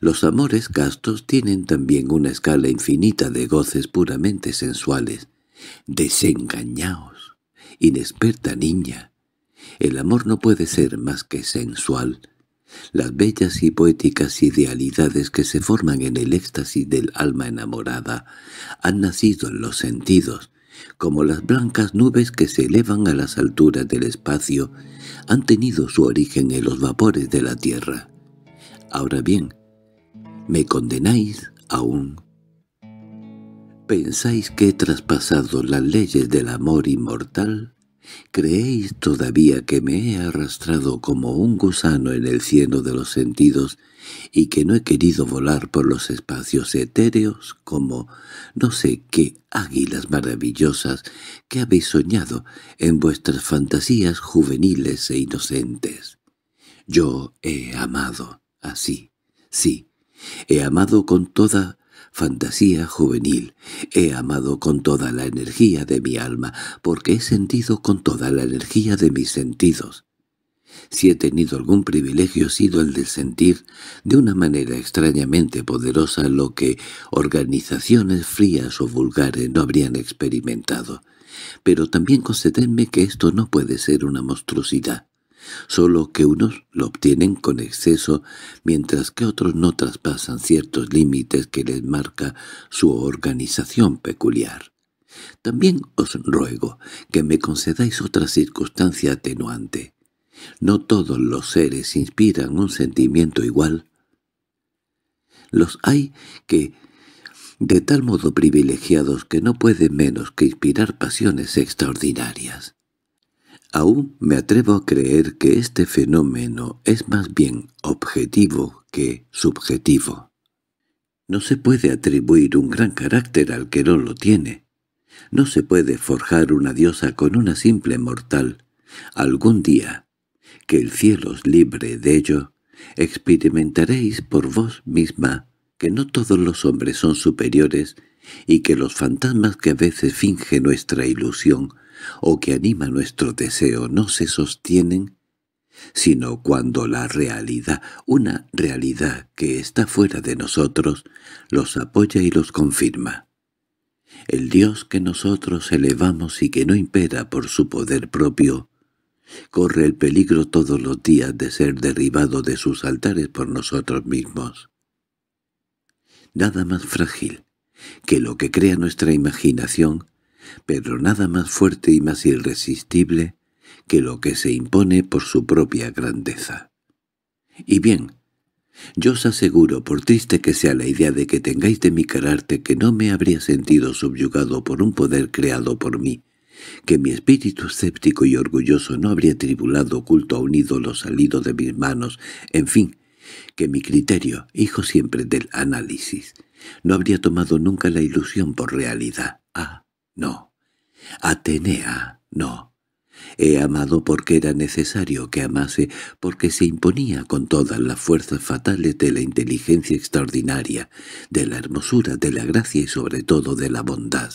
Los amores castos tienen también una escala infinita de goces puramente sensuales. Desengañaos, inexperta niña. El amor no puede ser más que sensual. Las bellas y poéticas idealidades que se forman en el éxtasis del alma enamorada han nacido en los sentidos, como las blancas nubes que se elevan a las alturas del espacio, han tenido su origen en los vapores de la tierra. Ahora bien, ¿me condenáis aún? ¿Pensáis que he traspasado las leyes del amor inmortal? ¿Creéis todavía que me he arrastrado como un gusano en el cielo de los sentidos y que no he querido volar por los espacios etéreos como no sé qué águilas maravillosas que habéis soñado en vuestras fantasías juveniles e inocentes. Yo he amado así, sí, he amado con toda fantasía juvenil, he amado con toda la energía de mi alma, porque he sentido con toda la energía de mis sentidos. Si he tenido algún privilegio ha sido el de sentir de una manera extrañamente poderosa lo que organizaciones frías o vulgares no habrían experimentado. Pero también concededme que esto no puede ser una monstruosidad, solo que unos lo obtienen con exceso mientras que otros no traspasan ciertos límites que les marca su organización peculiar. También os ruego que me concedáis otra circunstancia atenuante. ¿No todos los seres inspiran un sentimiento igual? Los hay que, de tal modo privilegiados que no pueden menos que inspirar pasiones extraordinarias. Aún me atrevo a creer que este fenómeno es más bien objetivo que subjetivo. No se puede atribuir un gran carácter al que no lo tiene. No se puede forjar una diosa con una simple mortal. Algún día, que el cielo os libre de ello, experimentaréis por vos misma que no todos los hombres son superiores y que los fantasmas que a veces finge nuestra ilusión o que anima nuestro deseo no se sostienen, sino cuando la realidad, una realidad que está fuera de nosotros, los apoya y los confirma. El Dios que nosotros elevamos y que no impera por su poder propio, corre el peligro todos los días de ser derribado de sus altares por nosotros mismos. Nada más frágil que lo que crea nuestra imaginación, pero nada más fuerte y más irresistible que lo que se impone por su propia grandeza. Y bien, yo os aseguro, por triste que sea la idea de que tengáis de mi carácter, que no me habría sentido subyugado por un poder creado por mí, que mi espíritu escéptico y orgulloso no habría tribulado oculto a un ídolo salido de mis manos, en fin, que mi criterio, hijo siempre del análisis, no habría tomado nunca la ilusión por realidad. Ah, no. Atenea, no. He amado porque era necesario que amase, porque se imponía con todas las fuerzas fatales de la inteligencia extraordinaria, de la hermosura, de la gracia y sobre todo de la bondad.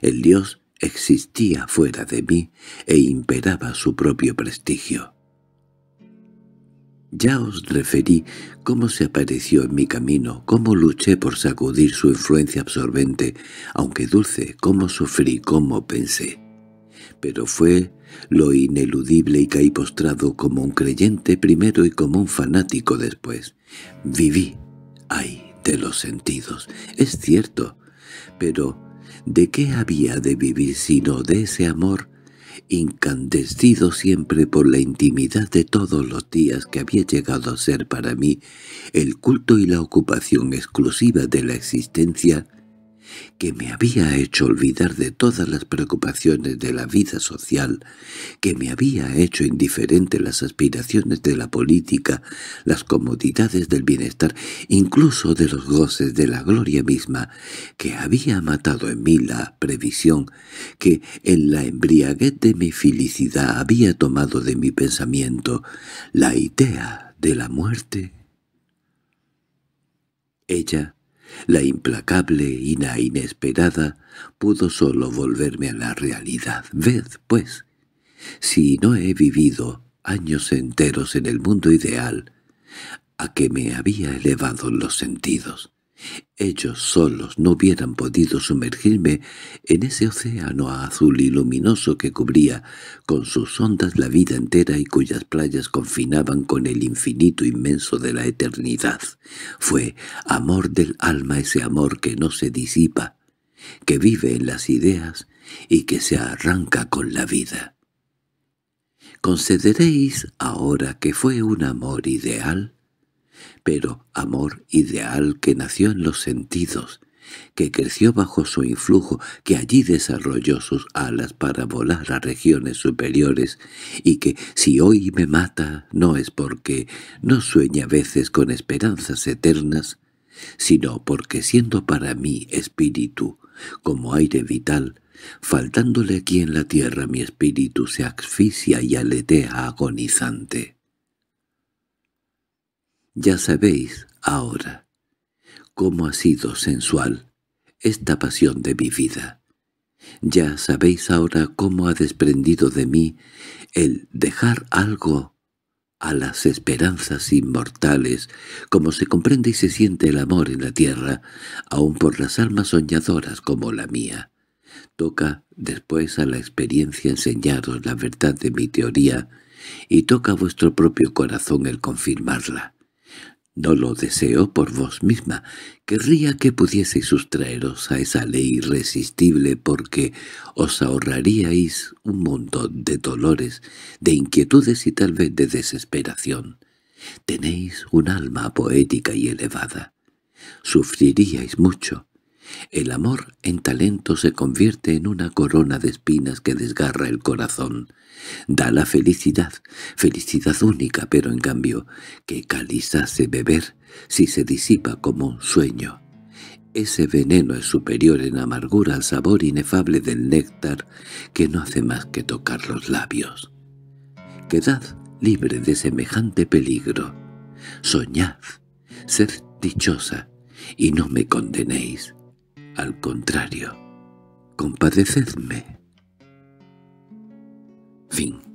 El Dios existía fuera de mí e imperaba su propio prestigio. Ya os referí cómo se apareció en mi camino, cómo luché por sacudir su influencia absorbente, aunque dulce, cómo sufrí, cómo pensé. Pero fue lo ineludible y caí postrado como un creyente primero y como un fanático después. Viví, ay, de los sentidos, es cierto, pero ¿de qué había de vivir sino de ese amor incandescido siempre por la intimidad de todos los días que había llegado a ser para mí el culto y la ocupación exclusiva de la existencia, que me había hecho olvidar de todas las preocupaciones de la vida social, que me había hecho indiferente las aspiraciones de la política, las comodidades del bienestar, incluso de los goces de la gloria misma, que había matado en mí la previsión, que en la embriaguez de mi felicidad había tomado de mi pensamiento la idea de la muerte. Ella la implacable y la inesperada pudo solo volverme a la realidad. Ved, pues, si no he vivido años enteros en el mundo ideal a que me había elevado los sentidos. Ellos solos no hubieran podido sumergirme en ese océano azul y luminoso que cubría con sus ondas la vida entera y cuyas playas confinaban con el infinito inmenso de la eternidad. Fue amor del alma ese amor que no se disipa, que vive en las ideas y que se arranca con la vida. ¿Concederéis ahora que fue un amor ideal? Pero amor ideal que nació en los sentidos, que creció bajo su influjo, que allí desarrolló sus alas para volar a regiones superiores, y que si hoy me mata no es porque no sueña a veces con esperanzas eternas, sino porque siendo para mí espíritu, como aire vital, faltándole aquí en la tierra mi espíritu se asfixia y aletea agonizante. Ya sabéis, ahora, cómo ha sido sensual esta pasión de mi vida. Ya sabéis ahora cómo ha desprendido de mí el dejar algo a las esperanzas inmortales, como se comprende y se siente el amor en la tierra, aun por las almas soñadoras como la mía. Toca después a la experiencia enseñaros la verdad de mi teoría, y toca a vuestro propio corazón el confirmarla. No lo deseo por vos misma. Querría que pudieseis sustraeros a esa ley irresistible porque os ahorraríais un mundo de dolores, de inquietudes y tal vez de desesperación. Tenéis un alma poética y elevada. Sufriríais mucho. El amor en talento se convierte en una corona de espinas que desgarra el corazón. Da la felicidad, felicidad única, pero en cambio, que cáliz hace beber si se disipa como un sueño. Ese veneno es superior en amargura al sabor inefable del néctar que no hace más que tocar los labios. Quedad libre de semejante peligro. Soñad, sed dichosa, y no me condenéis. Al contrario, compadecedme. Fin